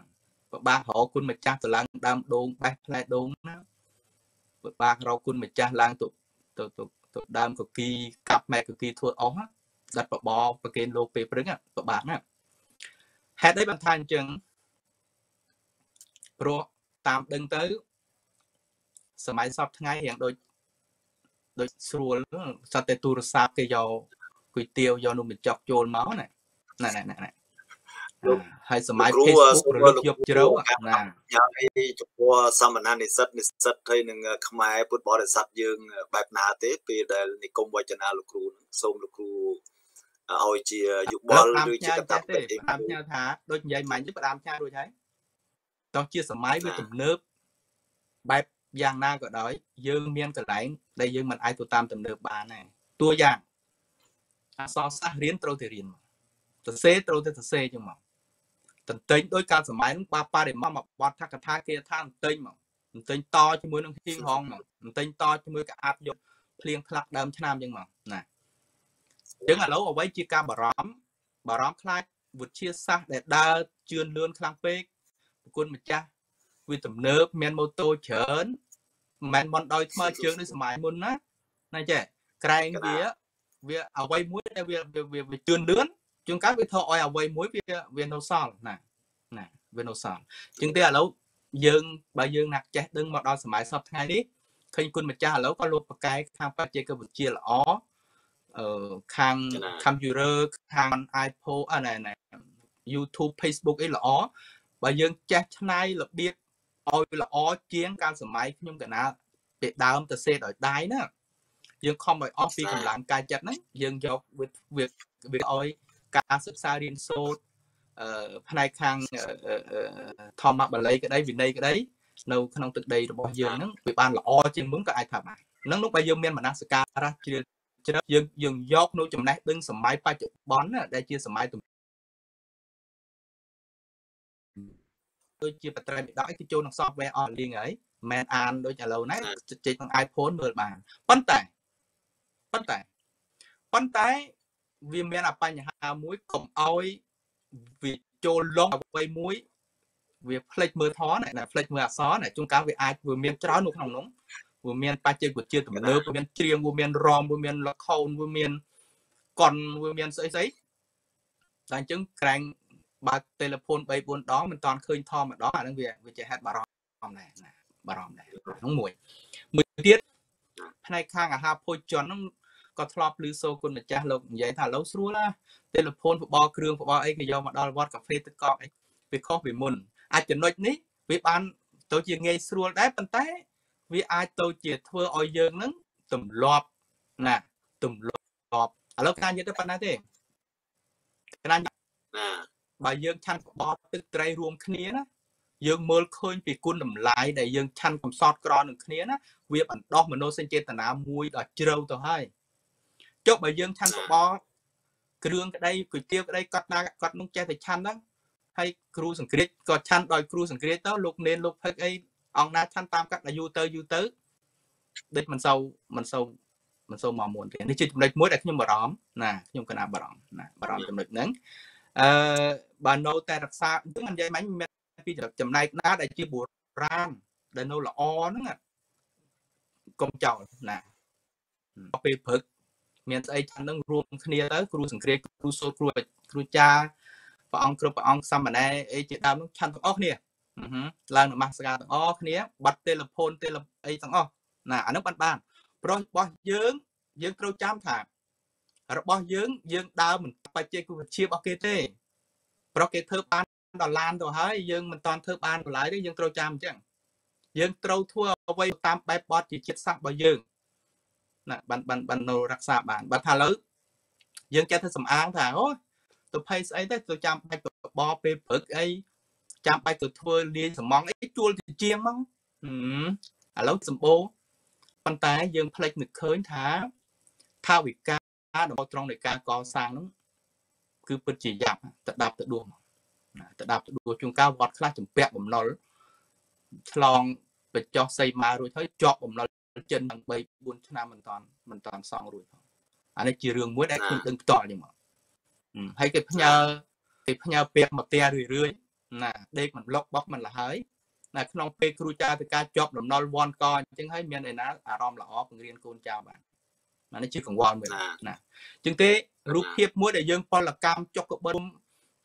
ពិបាករកគុណម្ចាស់ទៅឡើងដើមដូងបេះផ្លែដូងណាពិបាករកគុណម្ចាស់ឡើងទៅទៅទៅទៅដើមកគីកាប់ម៉ែកគីធ្វើអស់ដាត់បបប្រគេនលោកពេលព្រឹងពិបាកណាហេតុអីបានថាអញ្ចឹងព្រោះតាមដឹងទៅសម័យសពថ្ងៃរៀងដូចដូចស្រួលសត្វតែទូរស័ព្ទគេយកគុយទាវយកនំបញ្ចុកចូលមកណាណែណែណែ ហើយសម័យ Facebook រលឹកយកជ្រៅណាហើយចំពោះសមណនិស្សិតនិស្សិតហើយនឹងខ្មែរពុទ្ធបរិស័ទយើងបែបណាទេពេលដែលនិគមវចនាលោកគ្រូសូមលោកគ្រូឲ្យជាយុបល់ឬជាកតាបទេផ្ដាំផ្ញើថាដូចនិយាយមិញទៅផ្ដាំផ្ញើរួចហើយតោះជាសម័យវាទំនើបបែបយ៉ាងណាក៏ដោយ យើងមានកន្លែងដែលយើងមិនអាចទៅតាមទំនើបបានដែរតួយ៉ាងអក្សរសាស្ត្ររៀនត្រូវតែរៀនមកសរសេរត្រូវតែសរសេរចឹងមក តន្ទិញដោយការសម័យនោះបាបរិមមកបត់ថាកថាគេថាតន្ទិញមកតន្ទិញតជាមួយនឹងហៀងហងមកតន្ទិញតជាមួយកអាប់យកភ្លៀងផ្លាក់ដើមឆ្នាំចឹងមកណាចឹងឥឡូវអ្វីជាការបារម្ភបារម្ភខ្លាចវិទ្យាសាស្ត្រដែលដើរជឿនលឿនខ្លាំងពេកប្រគុណម្ចាស់វាទំនើបមានម៉ូតូច្រើនមិនមែនមិនដោយថ្មើរជើងដូចសម័យមុនណាណាចេះក្រែងវាវាអ្វីមួយដែលវាវាជឿនលឿន ជួនកាលវាធ្វើឲ្យអ្វីមួយវាវានៅសល់ណាណាវានៅសល់ជាងទេឥឡូវយើងបើយើងណាក់ចេះដឹងមកដល់សម័យសពថ្ងៃនេះឃើញគុណម្ចាស់ឥឡូវក៏លោកប្រកែកខាងបច្ចេកវិទ្យាល្អអឺខាង computer ខាង iPhone អណែណែ YouTube Facebook អីល្អបើយើងចេះឆ្នៃរបៀបឲ្យល្អជាងកាលសម័យខ្ញុំកណាពេលដើមទៅសេដោយដៃណាយើងខំឲ្យអស់ពីកម្លាំងកាយចិត្តហ្នឹងយើងយកវាវាឲ្យ ការសិក្សារៀនសូត្រអឺផ្នែកខាងធម្មបាលីក្តីវិន័យក្តីនៅក្នុងទឹកដីរបស់យើងហ្នឹងវាបានល្អជាងមុនក៏អាចថាបានហ្នឹងនោះបើយើងមានមនសិការៈជ្រាលជ្រៅយើងយើងយកនៅចំណេះដឹងសម័យបច្ចុប្បន្នដែលជាសម័យដូចជាបត្រៃមិដកគឺចូលក្នុង software អស់លីងហើយមិនអានដូចឥឡូវណាចេញក្នុង iPhone មើលបានប៉ុន្តែប៉ុន្តែប៉ុន្តែ វាមានអបញ្ហាមួយកុំឲ្យវាចូលលងអ្វីមួយវាផ្លេចមើលថនណាផ្លេចមើលអក្សរណាជួនកាលវាអាចវាមានច្រើននៅក្នុងនោះវាមានបច្ចេកវិទ្យាទំនើបវាមានច្រៀងវាមានរំវាមានលខោនវាមានកុនវាមានស្អីស្អីតែអញ្ចឹងក្រែងបើកទូរស័ព្ទ3 4ដងមិនតាន់ឃើញថមម្ដងអានឹងវាវាជាហេតុបារម្ភដែរណាបារម្ភដែរហ្នឹងមួយមួយទៀតផ្នែកខាងអាហារភោជនហ្នឹង ក៏ធ្លាប់ឮសូគុណម្ចាស់លោកនិយាយថាឥឡូវស្រួលណាទូរស័ព្ទបបរគ្រឿងបបរអីក៏យកមកដល់វត្តកាហ្វេទឹកកកអីវាខុសពីមុនអាចចំណុចនេះវាបានទៅជាងាយស្រួលដែរប៉ុន្តែ វាអាចទៅជាធ្វើឲ្យយើងនឹងទម្លាប់ណាទម្លាប់ឥឡូវការនិយាយទៅប៉ុណ្ណាទេកណាណាបើយើងឆាន់បបរទឹកត្រីរួមគ្នាណាយើងមើលឃើញពីគុណតម្លៃដែលយើងឆាន់កំសត់ក្រនឹងគ្នាណាវាបណ្ដោះមនោសញ្ចេតនាមួយដល់ជ្រៅទៅហើយ ចុះបើយើងឆាន់បបរគ្រឿងក្តីគុយទាវក្តីកត់ណាកត់នោះចេះតែឆាន់ហ្នឹងហើយគ្រូសង្គ្រាចក៏ឆាន់ដោយគ្រូសង្គ្រាចទៅលោកនេនលោកផឹកអីអង្គណាឆាន់តាមកាត់ដល់យូរទៅយូរទៅដូចមិនសូវមិនសូវមិនសូវមកមុនទេនេះជាចំណុចមួយដែលខ្ញុំបារម្ភណាខ្ញុំកណាបារម្ភណាបារម្ភចំណុចហ្នឹងអឺបើនៅតែរក្សាខ្ញុំមិននិយាយមិញមានពីចំណែកណាដែលជាបុរាណដែលនៅល្អហ្នឹងកុំចោលណាពេលព្រឹក មានស្អីឆាន់នឹងរួមគ្នាទៅគ្រូសង្គ្រាមគ្រូសូត្រគ្រូគ្រូចាព្រះអង្គគ្រប់ព្រះអង្គសមណែអីជាដើមនឹងឆាន់ទាំងអស់គ្នាឡើងនមស្ការទាំងអស់គ្នាបាត់ទេលផូនទេលអីទាំងអស់ណាអានឹងបានបានប្រុសរបស់យើងយើងត្រូវចាំថារបស់យើងយើងដើរមិនបច្ចេកវិទ្យារបស់គេទេប្រុសគេធ្វើបានដល់ឡានទៅហើយយើងមិនតាន់ធ្វើបានបន្លាយទេយើងត្រូវចាំអញ្ចឹងយើងត្រូវធ្វើអ្វីតាមបែបបទជាចិត្តសាស្ត្ររបស់យើង ណាបានបានបាននៅរក្សាបានបើថាឥឡូវយើងចេះទៅសំអាងថាអូទៅភ័យស្អីទៅទៅចាំបាច់ទៅបបពេលព្រឹកអីចាំបាច់ទៅធ្វើលាយសំងអីជួលទៅជាងមកឥឡូវសម្បូរប៉ុន្តែយើងផ្លេចនឹកឃើញថាថាវិការរបស់ត្រង់នៃការកសាងនោះគឺពិតជាយ៉ាប់ទៅដាប់ទៅដួសណាទៅដាប់ទៅដួសជួនកាលវត្តខ្លះចម្ពាក់បំណុលឆ្លងបញ្ចុះសីមារួចហើយជាប់បំណុល ចិនដល់3 4ឆ្នាំមិនតាន់មិនតាន់សងរួចផងអានេះជារឿងមួយដែលខ្ញុំដឹងផ្ទាល់ចឹងមកហើយគេផ្ញើគេផ្ញើពាក្យមកផ្ទះរឿយរឿយណាដេកមិនលុកបោះមិនលហើយណាក្នុងពេលគ្រូចាទៅការជាប់ដំណុលវ៉ាន់កអញ្ចឹងហើយមានឯណាអារម្មណ៍ល្អបង្រៀនកូនចៅបានអានេះជាកង្វល់មួយណាអញ្ចឹងទេរូបភាពមួយដែលយើងពលកម្មចុកកបិន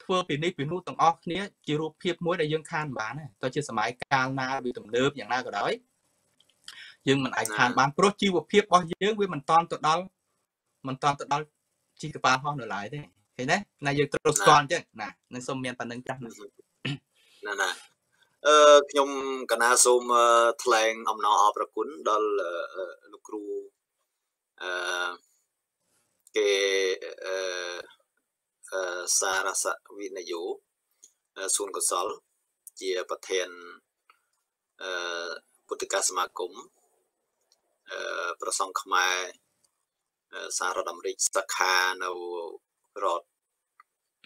ធ្វើពីនេះពីនោះទាំងអស់គ្នាជារូបភាពមួយដែលយើងខានបានទៅជាសម័យកាលណាវាទំនើបយ៉ាងណាក៏ដោយ យើងមិនអាចខានបានព្រោះជីវភាពរបស់យើងវាមិនតន់ទៅដល់មិនតន់ទៅដល់ជីកប៉ាល់ហោះនៅឡើយទេឃើញទេណាយើងត្រូវស្គាល់អញ្ចឹងណានឹងសូមមានប៉ុណ្្នឹងចាស់ណាណាអឺខ្ញុំកណាសូមថ្លែងអំណរអរព្រគុណដល់លោកគ្រូអឺគេអឺសារសវិនយោសួនកសល ជាប្រធានអឺពុទ្ធិកសមាគមអឺ ប្រសង់ខ្មែរសាររដ្ឋអាមេរិកសាខានៅរដ្ឋ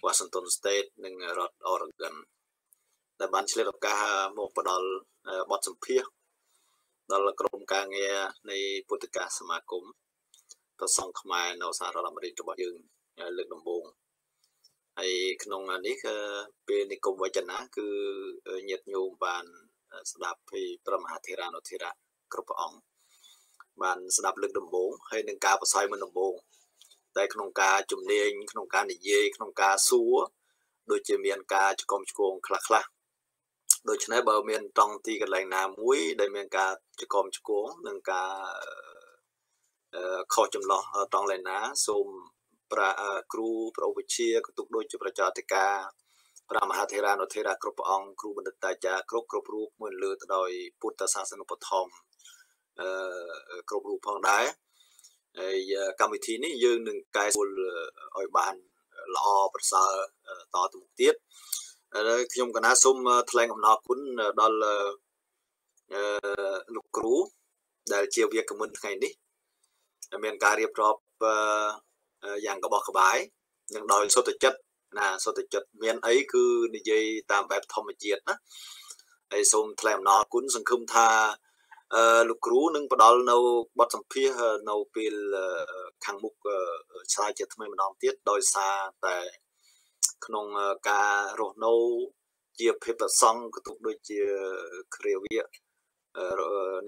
Washington State និងរដ្ឋ Oregon ដែលបានឆ្លៀតឱកាសមកផ្ដល់បទសម្ភាសដល់ក្រុមការងារនៃពុទ្ធិកសមាគមប្រសង់ខ្មែរនៅសហរដ្ឋអាមេរិករបស់យើងលើកដំបូងហើយក្នុងនេះគឺពេលនិគមវចនាគឺញាតិញោមបានស្ដាប់ពីប្រមហាធិរានុធិរៈគ្រប់ព្រះអង្គ បានស្ដាប់លើកដំបូងហើយនឹងការបផ្សាយមុនដំបូងតែក្នុងការជំនាញក្នុងការនិយាយក្នុងការសួរដូចជាមានការឆ្កុំឆ្គងខ្លះខ្លះដូច្នេះបើមានតង់ទីកន្លែងណាមួយ ដែលមានការឆ្កុំឆ្គងនិងការខុសចម្លោះតង់លែងណាសូមប្រាគ្រូប្រវិជាក៏ទុកដូចជាប្រជាធិការព្រះមហាធេរានុធេរៈគ្រប់ព្រះអង្គគ្រូបណ្ឌិតតាចារ្យគ្រប់គ្រប់រូបមួយលើទៅដោយពុទ្ធសាសនុបឋមអឺ គ្រប់រូបផងដែរហើយកម្មវិធីនេះយើងនឹងកែសម្រួលឲ្យបានល្អប្រសើរតទៅមុខទៀតហើយខ្ញុំកណាសូមថ្លែងអំណរគុណដល់អឺលោកគ្រូដែលជាវាគ្មិនថ្ងៃនេះមានការរៀបរាប់យ៉ាងកបោះក្បាយនិងដោយសុទ្ធចិត្តណាសុទ្ធចិត្តមានអីគឺនិយាយតាមបែបធម្មជាតិណាហើយសូមថ្លែងអំណរគុណសង្ឃឹមថាអឺ លោកគ្រូនឹងផ្ដល់នៅបទសម្ភាសនៅពេលខាងមុខឆ្លើយជាថ្មីម្ដងទៀតដោយសារតែក្នុងការរស់នៅជាភិបសង្ឃក៏ទុកដូចជាគ្រាវៈ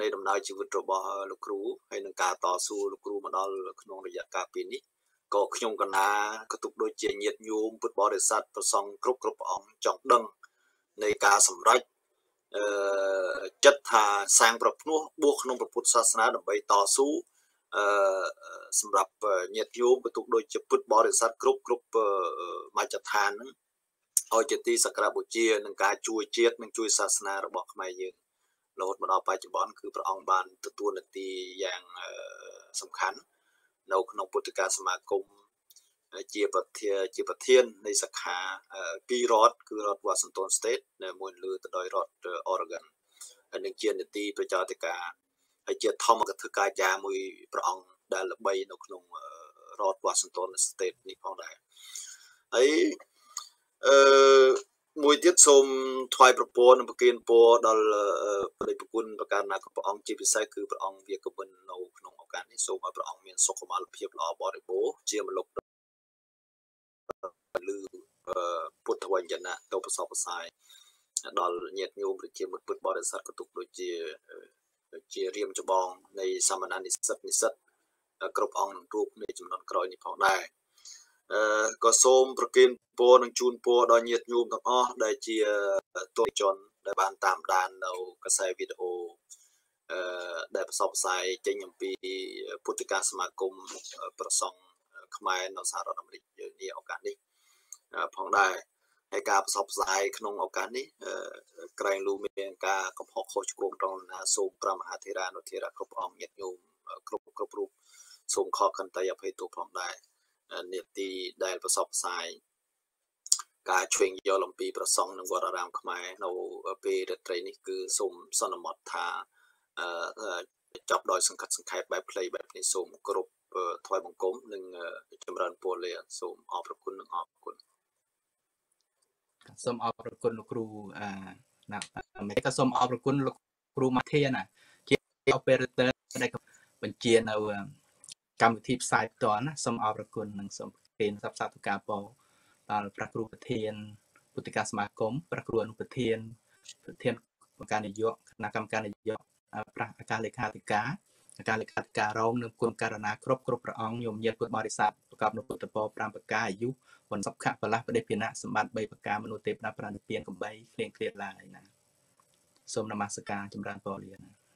នៃដំណើរជីវិតរបស់លោកគ្រូហើយនឹងការតស៊ូលោកគ្រូមកដល់ក្នុងរយៈកាលពេលនេះក៏ខ្ញុំកណាក៏ទុកដូចជាញាតញោមពុទ្ធបរិស័ទប្រសង់គ្រប់គ្រប់ព្រះអង្គចង់ដឹងនៃការសម្រេចអឺ ចិត្តថាសាងប្រភ្នោះបួសក្នុងពុទ្ធសាសនាដើម្បីតស៊ូអឺសម្រាប់ញាតិញោមក៏ទុកដូចជាពុទ្ធបរិស័ទគ្រប់គ្រប់មជ្ឈដ្ឋានហ្នឹងឲ្យជាទីសក្ការៈបូជានឹងការជួយជាតិនិងជួយសាសនារបស់ខ្មែរយើងរហូតមកដល់បច្ចុប្បន្នគឺព្រះអង្គបានទទួលនាទីយ៉ាងសំខាន់នៅក្នុងពុទ្ធកាសមាគម ជាប្រធានជាប្រធាននៃសាខាពីររដ្ឋគឺរដ្ឋ Washington State ដែលមួយលើទៅដោយរដ្ឋ Oregon ហើយនឹងជានីតិប្រជាធិការហើយជាធម្មកថាកាចាមួយព្រះអង្គដែលល្បីនៅក្នុងរដ្ឋ Washington State នេះផងដែរហើយអឺមួយទៀតសូមថ្វាយប្រពន្ធនិងប្រគិនពរដល់ព្រះប្រគុណប្រការណាព្រះអង្គជាពិសេសគឺព្រះអង្គវាកវិននៅក្នុងឱកាសនេះសូមឲ្យព្រះអង្គមានសុខុមាលភាពល្អបរិបូរណ៍ជាមលុក ឬពុទ្ធវញ្ញណៈទៅប្រសពផ្សាយដល់ញាតិញោមប្រជាមិត្តពុទ្ធបរិស័ទក៏ទុកដូចជាជារៀមច្បងនៃសមណនិស្សិតនិស្សិតគ្រប់អង្គរូបនៃចំនួនក្រោយនេះផងដែរអឺក៏សូមប្រគិនពរនិងជូនពរដល់ញាតិញោមទាំងអស់ដែលជាទស្សនិកជនដែលបានតាមដាននៅកសែវីដេអូអឺដែលផ្សព្វផ្សាយចេញអំពីពុទ្ធកាសមាគមប្រសង់ ខ្មែរនៅសហរដ្ឋអាមេរិកយើងនេះឱកាសនេះផងដែរហើយការផ្សព្វផ្សាយក្នុងឱកាសនេះក្រែងលូមានការកំហុសខុសឆ្គងត្រង់ណាសូមប្រមហាធិរានុធិរៈគ្រប់អង្គញាតិញោមគ្រប់គ្រប់រូបសូមខកខន្តីអភ័យទោសផងដែរនេតិដែលផ្សព្វផ្សាយការឆ្វេងយល់អំពីប្រសង់និងវត្តអារាមខ្មែរនៅពេលរាត្រីនេះគឺសូមសន្មត់ថា ចប់ដោយសង្កត់សង្ខេបបែបផ្លៃបែបនេះសូមគ្រប់ថ្វាយបង្គំនិងចម្រើនពរលាសូមអរគុណនិងអរគុណសូមអរគុណលោកគ្រូអាណាអាមេរិកក៏សូមអរគុណលោកគ្រូម៉ាធាណាជា operator ដែលបញ្ជានៅកម្មវិធីផ្សាយផ្ទាល់ណាសូមអរគុណនិងសូមពេនសັບសាទុការពោដល់ព្រះគ្រូប្រធានពុទ្ធិកាសមាគមព្រះគ្រូអនុប្រធានប្រធានអង្គការនយោបាយគណៈកម្មការនយោបាយ ព្រះអាកាសលេខាធិការការលេខាធិការរងនឹងគុណករណាគ្រប់គ្រប់ព្រះអង្គញោមញាតពុទ្ធបរិស័ទប្រកបនៅពុទ្ធពរ5ប្រការអាយុវណ្ណសុខៈបលះបដិភិណៈសម្បត្តិ3ប្រការមនុស្សទេពណាប្រណិពានកំបីគ្លៀងគ្លៀតឡើយណាសូមនមស្ការចម្រើនពរលាណា